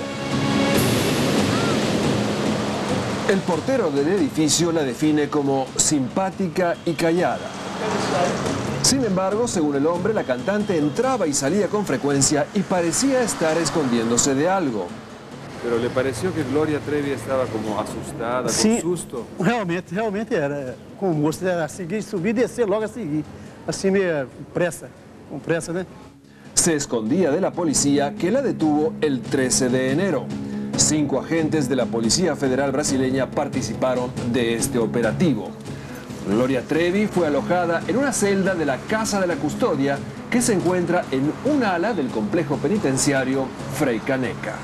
El portero del edificio la define como simpática y callada. Sin embargo, según el hombre, la cantante entraba y salía con frecuencia y parecía estar escondiéndose de algo. Pero le pareció que Gloria Trevi estaba como asustada, con Sim, susto. realmente, realmente era. Com o moço era seguir, subir e descer logo a seguir. Assim, meio pressa, Se escondía de la policía que la detuvo el 13 de enero. Cinco agentes de la Policía Federal Brasileña participaron de este operativo. Gloria Trevi fue alojada en una celda de la Casa de la Custodia que se encuentra en un ala del complejo penitenciario Frei Caneca.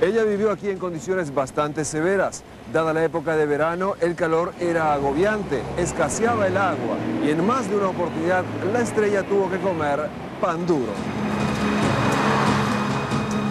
Ella vivió aquí en condiciones bastante severas. Dada la época de verano, el calor era agobiante, escaseaba el agua y en más de una oportunidad la estrella tuvo que comer pan duro.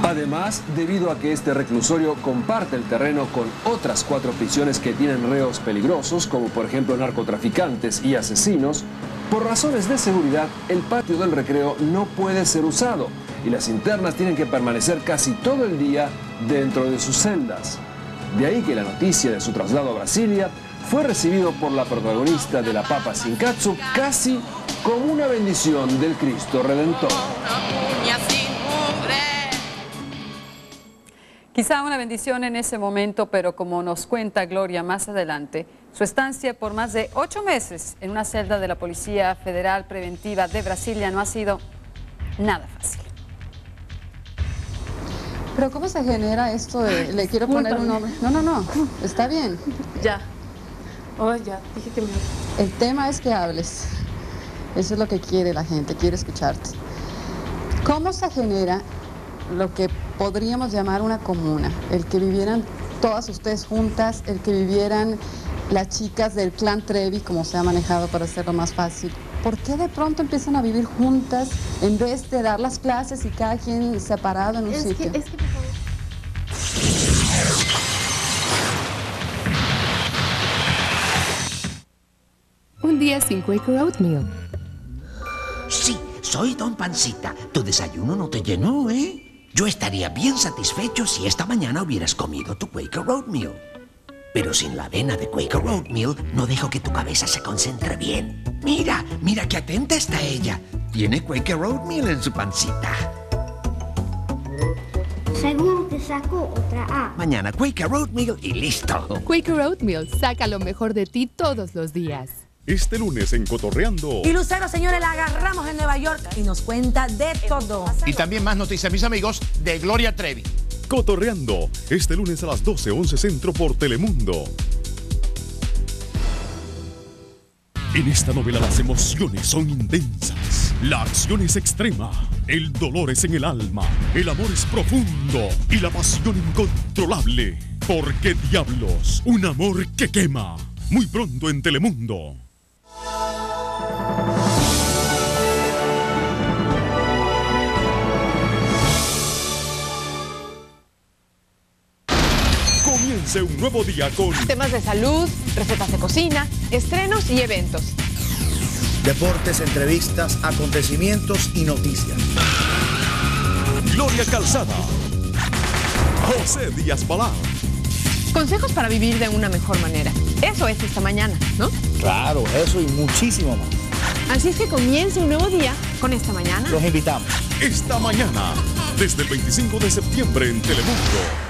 Además, debido a que este reclusorio comparte el terreno con otras cuatro prisiones que tienen reos peligrosos, como por ejemplo narcotraficantes y asesinos, por razones de seguridad el patio del recreo no puede ser usado y las internas tienen que permanecer casi todo el día dentro de sus celdas. De ahí que la noticia de su traslado a Brasilia fue recibido por la protagonista de la Papa Sinkatsu casi como una bendición del Cristo Redentor. Quizá una bendición en ese momento, pero como nos cuenta Gloria más adelante, su estancia por más de ocho meses en una celda de la Policía Federal Preventiva de Brasilia no ha sido nada fácil. Pero ¿cómo se genera esto de, le quiero poner un nombre? No, no, no, está bien. Ya. Oh, ya, dije que me... El tema es que hables. Eso es lo que quiere la gente, quiere escucharte. ¿Cómo se genera lo que podríamos llamar una comuna, el que vivieran todas ustedes juntas, el que vivieran las chicas del clan Trevi, como se ha manejado para hacerlo más fácil. ¿Por qué de pronto empiezan a vivir juntas en vez de dar las clases y cada quien separado en un Es que, sitio? es que. Un día sin Quaker Oatmeal. Sí, soy Don Pancita. Tu desayuno no te llenó, ¿eh? Yo estaría bien satisfecho si esta mañana hubieras comido tu Quaker Oatmeal. Pero sin la avena de Quaker Oatmeal no dejo que tu cabeza se concentre bien. Mira, mira qué atenta está ella. Tiene Quaker Oatmeal en su pancita. Seguro que saco otra A. Mañana Quaker Oatmeal y listo. Quaker Oatmeal saca lo mejor de ti todos los días. Este lunes en Cotorreando. Y Lucero, señores, la agarramos en Nueva York y nos cuenta de todo. Y también más noticias, mis amigos, de Gloria Trevi. Cotorreando. Este lunes a las 12, 11 Centro por Telemundo. En esta novela las emociones son intensas, la acción es extrema, el dolor es en el alma, el amor es profundo y la pasión incontrolable. ¿Por qué diablos? Un amor que quema. Muy pronto en Telemundo. Comience un nuevo día con Temas de salud, recetas de cocina, estrenos y eventos. Deportes, entrevistas, acontecimientos y noticias. Gloria Calzada, José Díaz Balán, Consejos para vivir de una mejor manera. Eso es esta mañana, ¿no? Claro, eso y muchísimo más. Así es que comience un nuevo día con esta mañana. Los invitamos. esta mañana, desde el 25 de septiembre en Telemundo.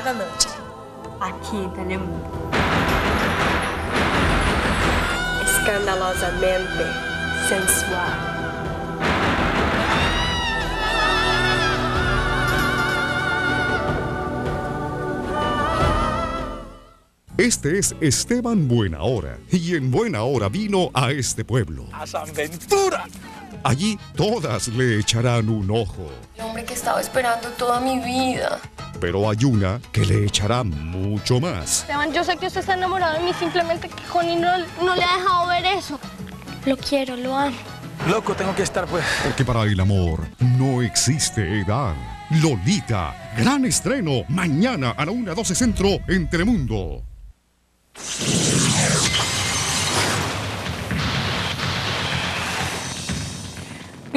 Noche. Aquí en Telemundo. Escandalosamente sensual. Este es Esteban Buena Hora y en Buena Hora vino a este pueblo. ¡A San Ventura! Allí todas le echarán un ojo, El hombre que estaba esperando toda mi vida. Pero hay una que le echará mucho más. Esteban, yo sé que usted está enamorado de mí, simplemente que Connie no, no le ha dejado ver eso. Lo quiero, lo amo. Loco, tengo que estar pues. Porque para el amor no existe edad. Lolita, gran estreno, mañana a la 1.12 Centro en Telemundo.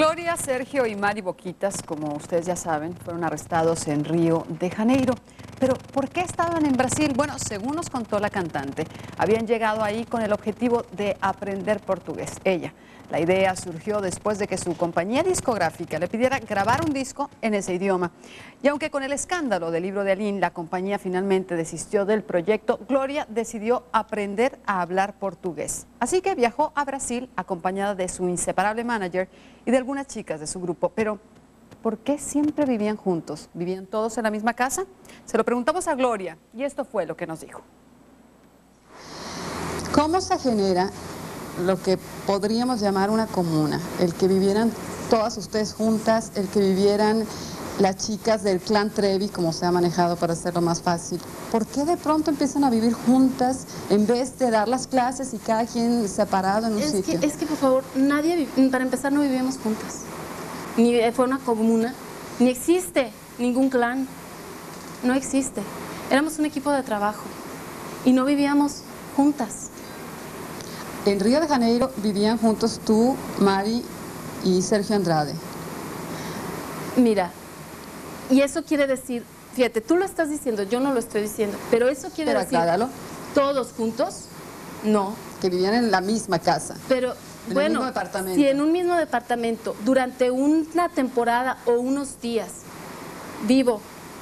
Gloria, Sergio y Mari Boquitas, como ustedes ya saben, fueron arrestados en Río de Janeiro. Pero, ¿por qué estaban en Brasil? Bueno, según nos contó la cantante, habían llegado ahí con el objetivo de aprender portugués. Ella. La idea surgió después de que su compañía discográfica le pidiera grabar un disco en ese idioma. Y aunque con el escándalo del libro de Aline la compañía finalmente desistió del proyecto, Gloria decidió aprender a hablar portugués. Así que viajó a Brasil acompañada de su inseparable manager y de algunas chicas de su grupo. Pero, ¿por qué siempre vivían juntos? ¿Vivían todos en la misma casa? Se lo preguntamos a Gloria y esto fue lo que nos dijo. ¿Cómo se genera lo que podríamos llamar una comuna? El que vivieran todas ustedes juntas, el que vivieran las chicas del clan Trevi, como se ha manejado para hacerlo más fácil. ¿Por qué de pronto empiezan a vivir juntas en vez de dar las clases y cada quien separado en un Es sitio? que, es que, por favor, nadie, para empezar, no vivíamos juntas. Ni fue una comuna, ni existe ningún clan. No existe. Éramos un equipo de trabajo y no vivíamos juntas. En Río de Janeiro vivían juntos tú, Mari y Sergio Andrade. Mira, y eso quiere decir, fíjate, tú lo estás diciendo, yo no lo estoy diciendo, pero eso quiere Pero decir, acláralo. todos juntos, no. Que vivían en la misma casa. Pero En el bueno, mismo departamento. si en un mismo departamento durante una temporada o unos días vivo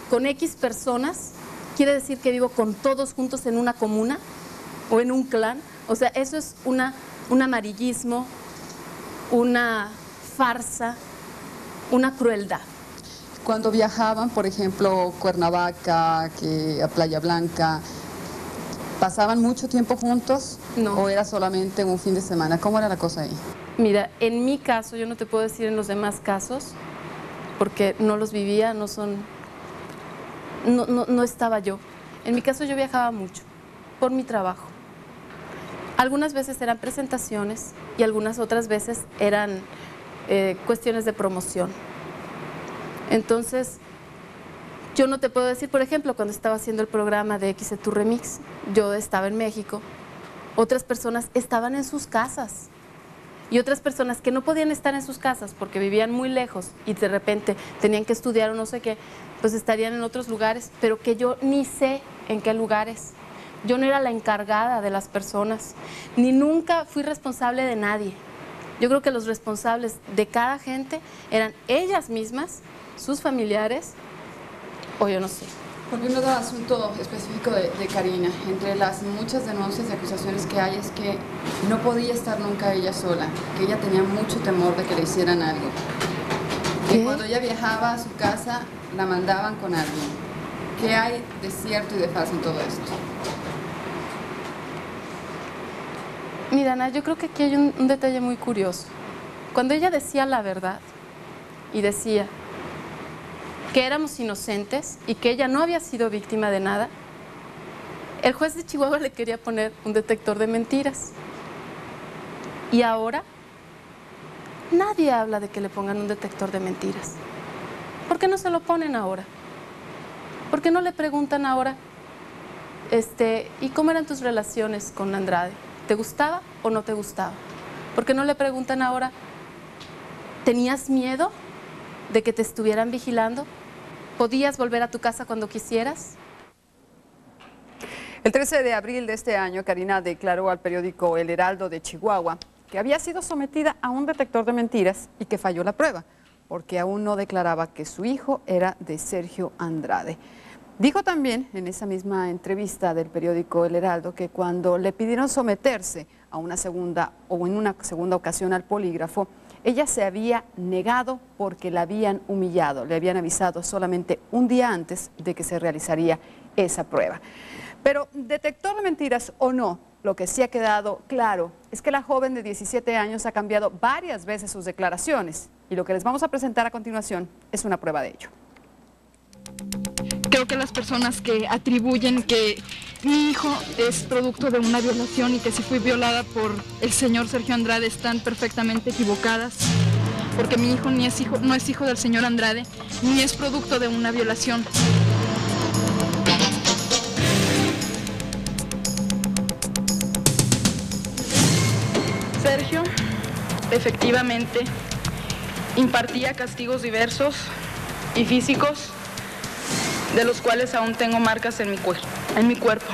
con X personas, quiere decir que vivo con todos juntos en una comuna o en un clan. O sea, eso es una, un amarillismo, una farsa, una crueldad. Cuando viajaban, por ejemplo, Cuernavaca, que a Playa Blanca, ¿pasaban mucho tiempo juntos? No. ¿O era solamente un fin de semana? ¿Cómo era la cosa ahí? Mira, en mi caso, yo no te puedo decir en los demás casos, porque no los vivía, no son... No, no, no estaba yo. En mi caso yo viajaba mucho, por mi trabajo. Algunas veces eran presentaciones y algunas otras veces eran eh, cuestiones de promoción. Entonces, yo no te puedo decir, por ejemplo, cuando estaba haciendo el programa de X Tu Remix, yo estaba en México, otras personas estaban en sus casas y otras personas que no podían estar en sus casas porque vivían muy lejos y de repente tenían que estudiar o no sé qué, pues estarían en otros lugares, pero que yo ni sé en qué lugares. Yo no era la encargada de las personas, ni nunca fui responsable de nadie. Yo creo que los responsables de cada gente eran ellas mismas, sus familiares, o yo no sé. Volviendo al asunto específico de, de, Karina, entre las muchas denuncias y acusaciones que hay es que no podía estar nunca ella sola, que ella tenía mucho temor de que le hicieran algo. Que cuando ella viajaba a su casa la mandaban con alguien. ¿Qué hay de cierto y de falso en todo esto? Mira, Ana, yo creo que aquí hay un, un detalle muy curioso. Cuando ella decía la verdad y decía que éramos inocentes y que ella no había sido víctima de nada, el juez de Chihuahua le quería poner un detector de mentiras. Y ahora nadie habla de que le pongan un detector de mentiras. ¿Por qué no se lo ponen ahora? ¿Por qué no le preguntan ahora, este, ¿y cómo eran tus relaciones con Andrade? ¿Te gustaba o no te gustaba? ¿Por qué no le preguntan ahora, ¿tenías miedo de que te estuvieran vigilando? ¿Podías volver a tu casa cuando quisieras? El 13 de abril de este año, Karina declaró al periódico El Heraldo de Chihuahua que había sido sometida a un detector de mentiras y que falló la prueba, porque aún no declaraba que su hijo era de Sergio Andrade. Dijo también en esa misma entrevista del periódico El Heraldo que cuando le pidieron someterse a una segunda o en una segunda ocasión al polígrafo, ella se había negado porque la habían humillado, le habían avisado solamente un día antes de que se realizaría esa prueba. Pero detector de mentiras o no, lo que sí ha quedado claro es que la joven de 17 años ha cambiado varias veces sus declaraciones y lo que les vamos a presentar a continuación es una prueba de ello. Creo que las personas que atribuyen que mi hijo es producto de una violación y que si fui violada por el señor Sergio Andrade están perfectamente equivocadas, porque mi hijo, ni es hijo no es hijo del señor Andrade, ni es producto de una violación. Sergio, efectivamente, impartía castigos diversos y físicos, de los cuales aún tengo marcas en mi, en mi cuerpo.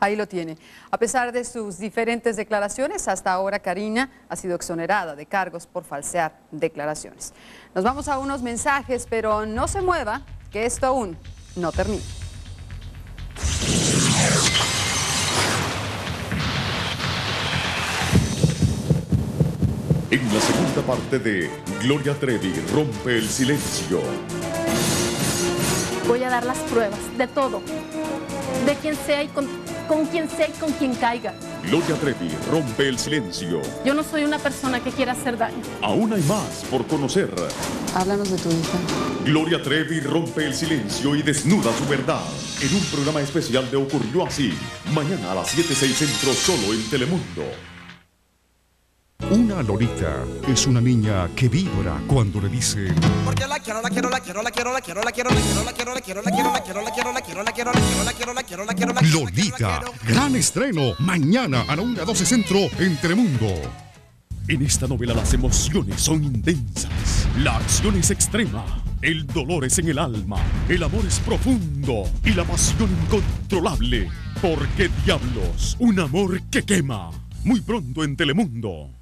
Ahí lo tiene. A pesar de sus diferentes declaraciones, hasta ahora Karina ha sido exonerada de cargos por falsear declaraciones. Nos vamos a unos mensajes, pero no se mueva, que esto aún no termina. En la segunda parte de Gloria Trevi rompe el silencio. Voy a dar las pruebas de todo, de quien sea y con, con quien sea y con quien caiga. Gloria Trevi rompe el silencio. Yo no soy una persona que quiera hacer daño. Aún hay más por conocer. Háblanos de tu hija. Gloria Trevi rompe el silencio y desnuda su verdad. En un programa especial de Ocurrió Así. Mañana a las 7, 6 centro solo en Telemundo. Una lolita es una niña que vibra cuando le dice Porque la quiero, la quiero, la quiero, la quiero, la quiero, la quiero, la quiero, la quiero, la quiero, la quiero, la quiero, la quiero, la quiero, la quiero, la quiero, la quiero, la quiero, la quiero, la quiero. Lolita. Gran estreno mañana a la 1 a 12 centro en Telemundo. En esta novela las emociones son intensas, la acción es extrema, el dolor es en el alma, el amor es profundo y la pasión incontrolable. ¿Por qué diablos? Un amor que quema. Muy pronto en Telemundo.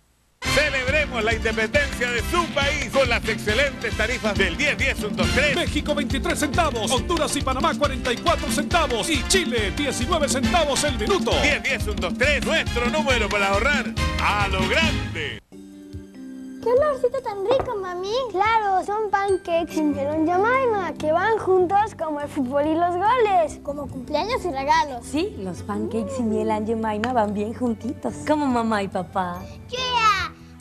Celebremos la independencia de su país con las excelentes tarifas del 10-10-1-3. México 23 centavos, Honduras y Panamá 44 centavos y Chile 19 centavos el minuto. 10-10-1-3, nuestro número para ahorrar a lo grande. ¡Qué olorcito tan rico, mami! Claro, son pancakes sin melón Jemima, que van juntos como el fútbol y los goles, como cumpleaños y regalos. Sí, los pancakes y miel Aunt Jemima van bien juntitos, como mamá y papá. ¡Yeah!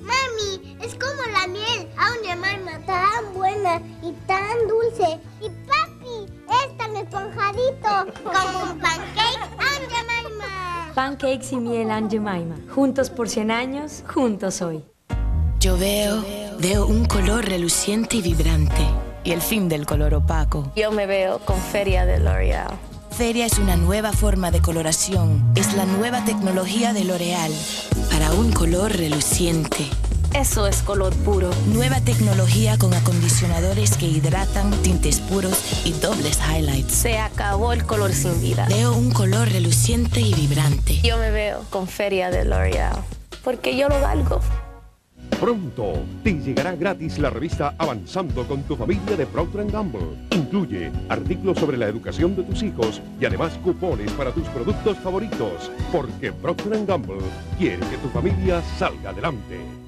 Mami, es como la miel Aunt Jemima, tan buena y tan dulce. Y papi, es tan esponjadito como un pancake Aunt Jemima. Pancakes y miel Aunt Jemima, juntos por 100 años, juntos hoy. Yo veo, veo un color reluciente y vibrante y el fin del color opaco. Yo me veo con Feria de L'Oreal. Feria es una nueva forma de coloración. Es la nueva tecnología de L'Oreal para un color reluciente. Eso es color puro. Nueva tecnología con acondicionadores que hidratan, tintes puros y dobles highlights. Se acabó el color sin vida. Veo un color reluciente y vibrante. Yo me veo con Feria de L'Oreal. Porque yo lo valgo. Pronto te llegará gratis la revista Avanzando con tu familia de Procter Gamble. Incluye artículos sobre la educación de tus hijos y además cupones para tus productos favoritos, porque Procter Gamble quiere que tu familia salga adelante.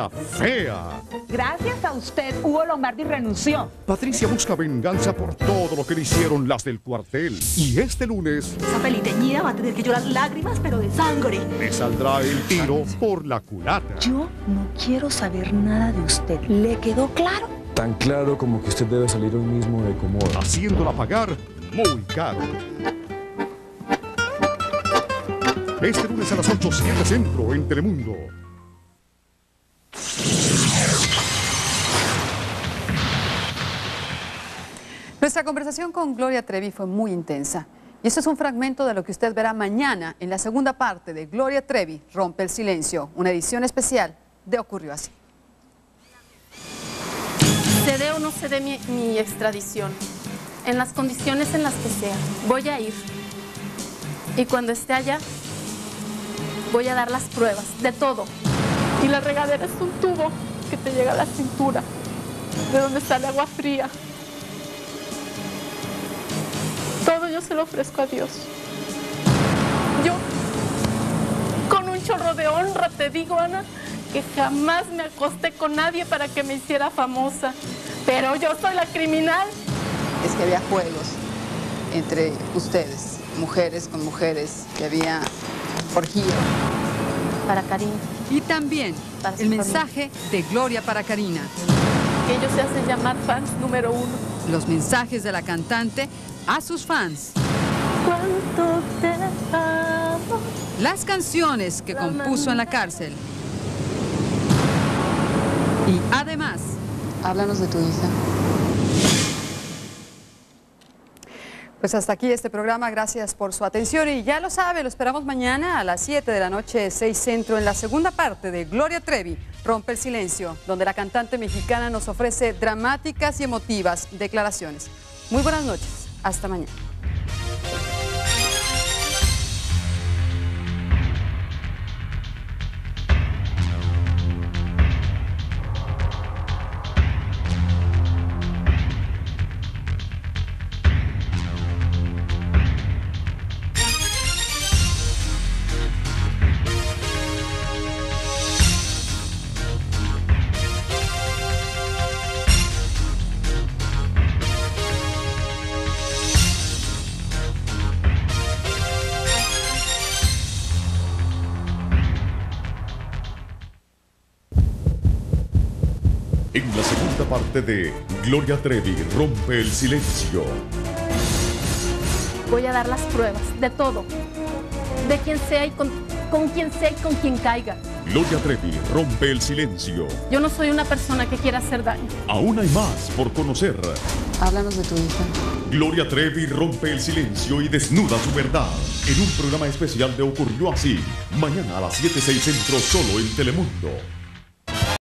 La Fea. Gracias a usted, Hugo Lombardi renunció. Patricia busca venganza por todo lo que le hicieron las del cuartel. Y este lunes Esa peliteñida va a tener que llorar lágrimas, pero de sangre. le saldrá el tiro por la culata. Yo no quiero saber nada de usted. ¿Le quedó claro? Tan claro como que usted debe salir hoy mismo de Comoda. Haciéndola pagar muy caro. Este lunes a las 8, 7 Centro en Telemundo. Nuestra conversación con Gloria Trevi fue muy intensa. Y esto es un fragmento de lo que usted verá mañana en la segunda parte de Gloria Trevi Rompe el Silencio, una edición especial de Ocurrió así. Se dé o no se dé mi, mi extradición, en las condiciones en las que sea, voy a ir. Y cuando esté allá, voy a dar las pruebas de todo. Y la regadera es un tubo que te llega a la cintura, de donde sale agua fría. Todo yo se lo ofrezco a Dios. Yo, con un chorro de honra, te digo, Ana, que jamás me acosté con nadie para que me hiciera famosa. Pero yo soy la criminal. Es que había juegos entre ustedes, mujeres con mujeres, que había orgía. Para Karina. Y también el familia. mensaje de Gloria para Karina. Que ellos se hacen llamar fans número uno. Los mensajes de la cantante a sus fans. ¿Cuánto te amo? Las canciones que compuso en la cárcel. Y además, Háblanos de tu hija. Pues hasta aquí este programa. Gracias por su atención. Y ya lo sabe, lo esperamos mañana a las 7 de la noche, 6 Centro, en la segunda parte de Gloria Trevi, Rompe el Silencio, donde la cantante mexicana nos ofrece dramáticas y emotivas declaraciones. Muy buenas noches. Hasta mañana. Parte de Gloria Trevi rompe el silencio. Voy a dar las pruebas de todo. De quien sea y con, con quien sea y con quien caiga. Gloria Trevi rompe el silencio. Yo no soy una persona que quiera hacer daño. Aún hay más por conocer. Háblanos de tu hija. Gloria Trevi rompe el silencio y desnuda su verdad. En un programa especial de Ocurrió Así. Mañana a las 7, 6 centro solo en Telemundo.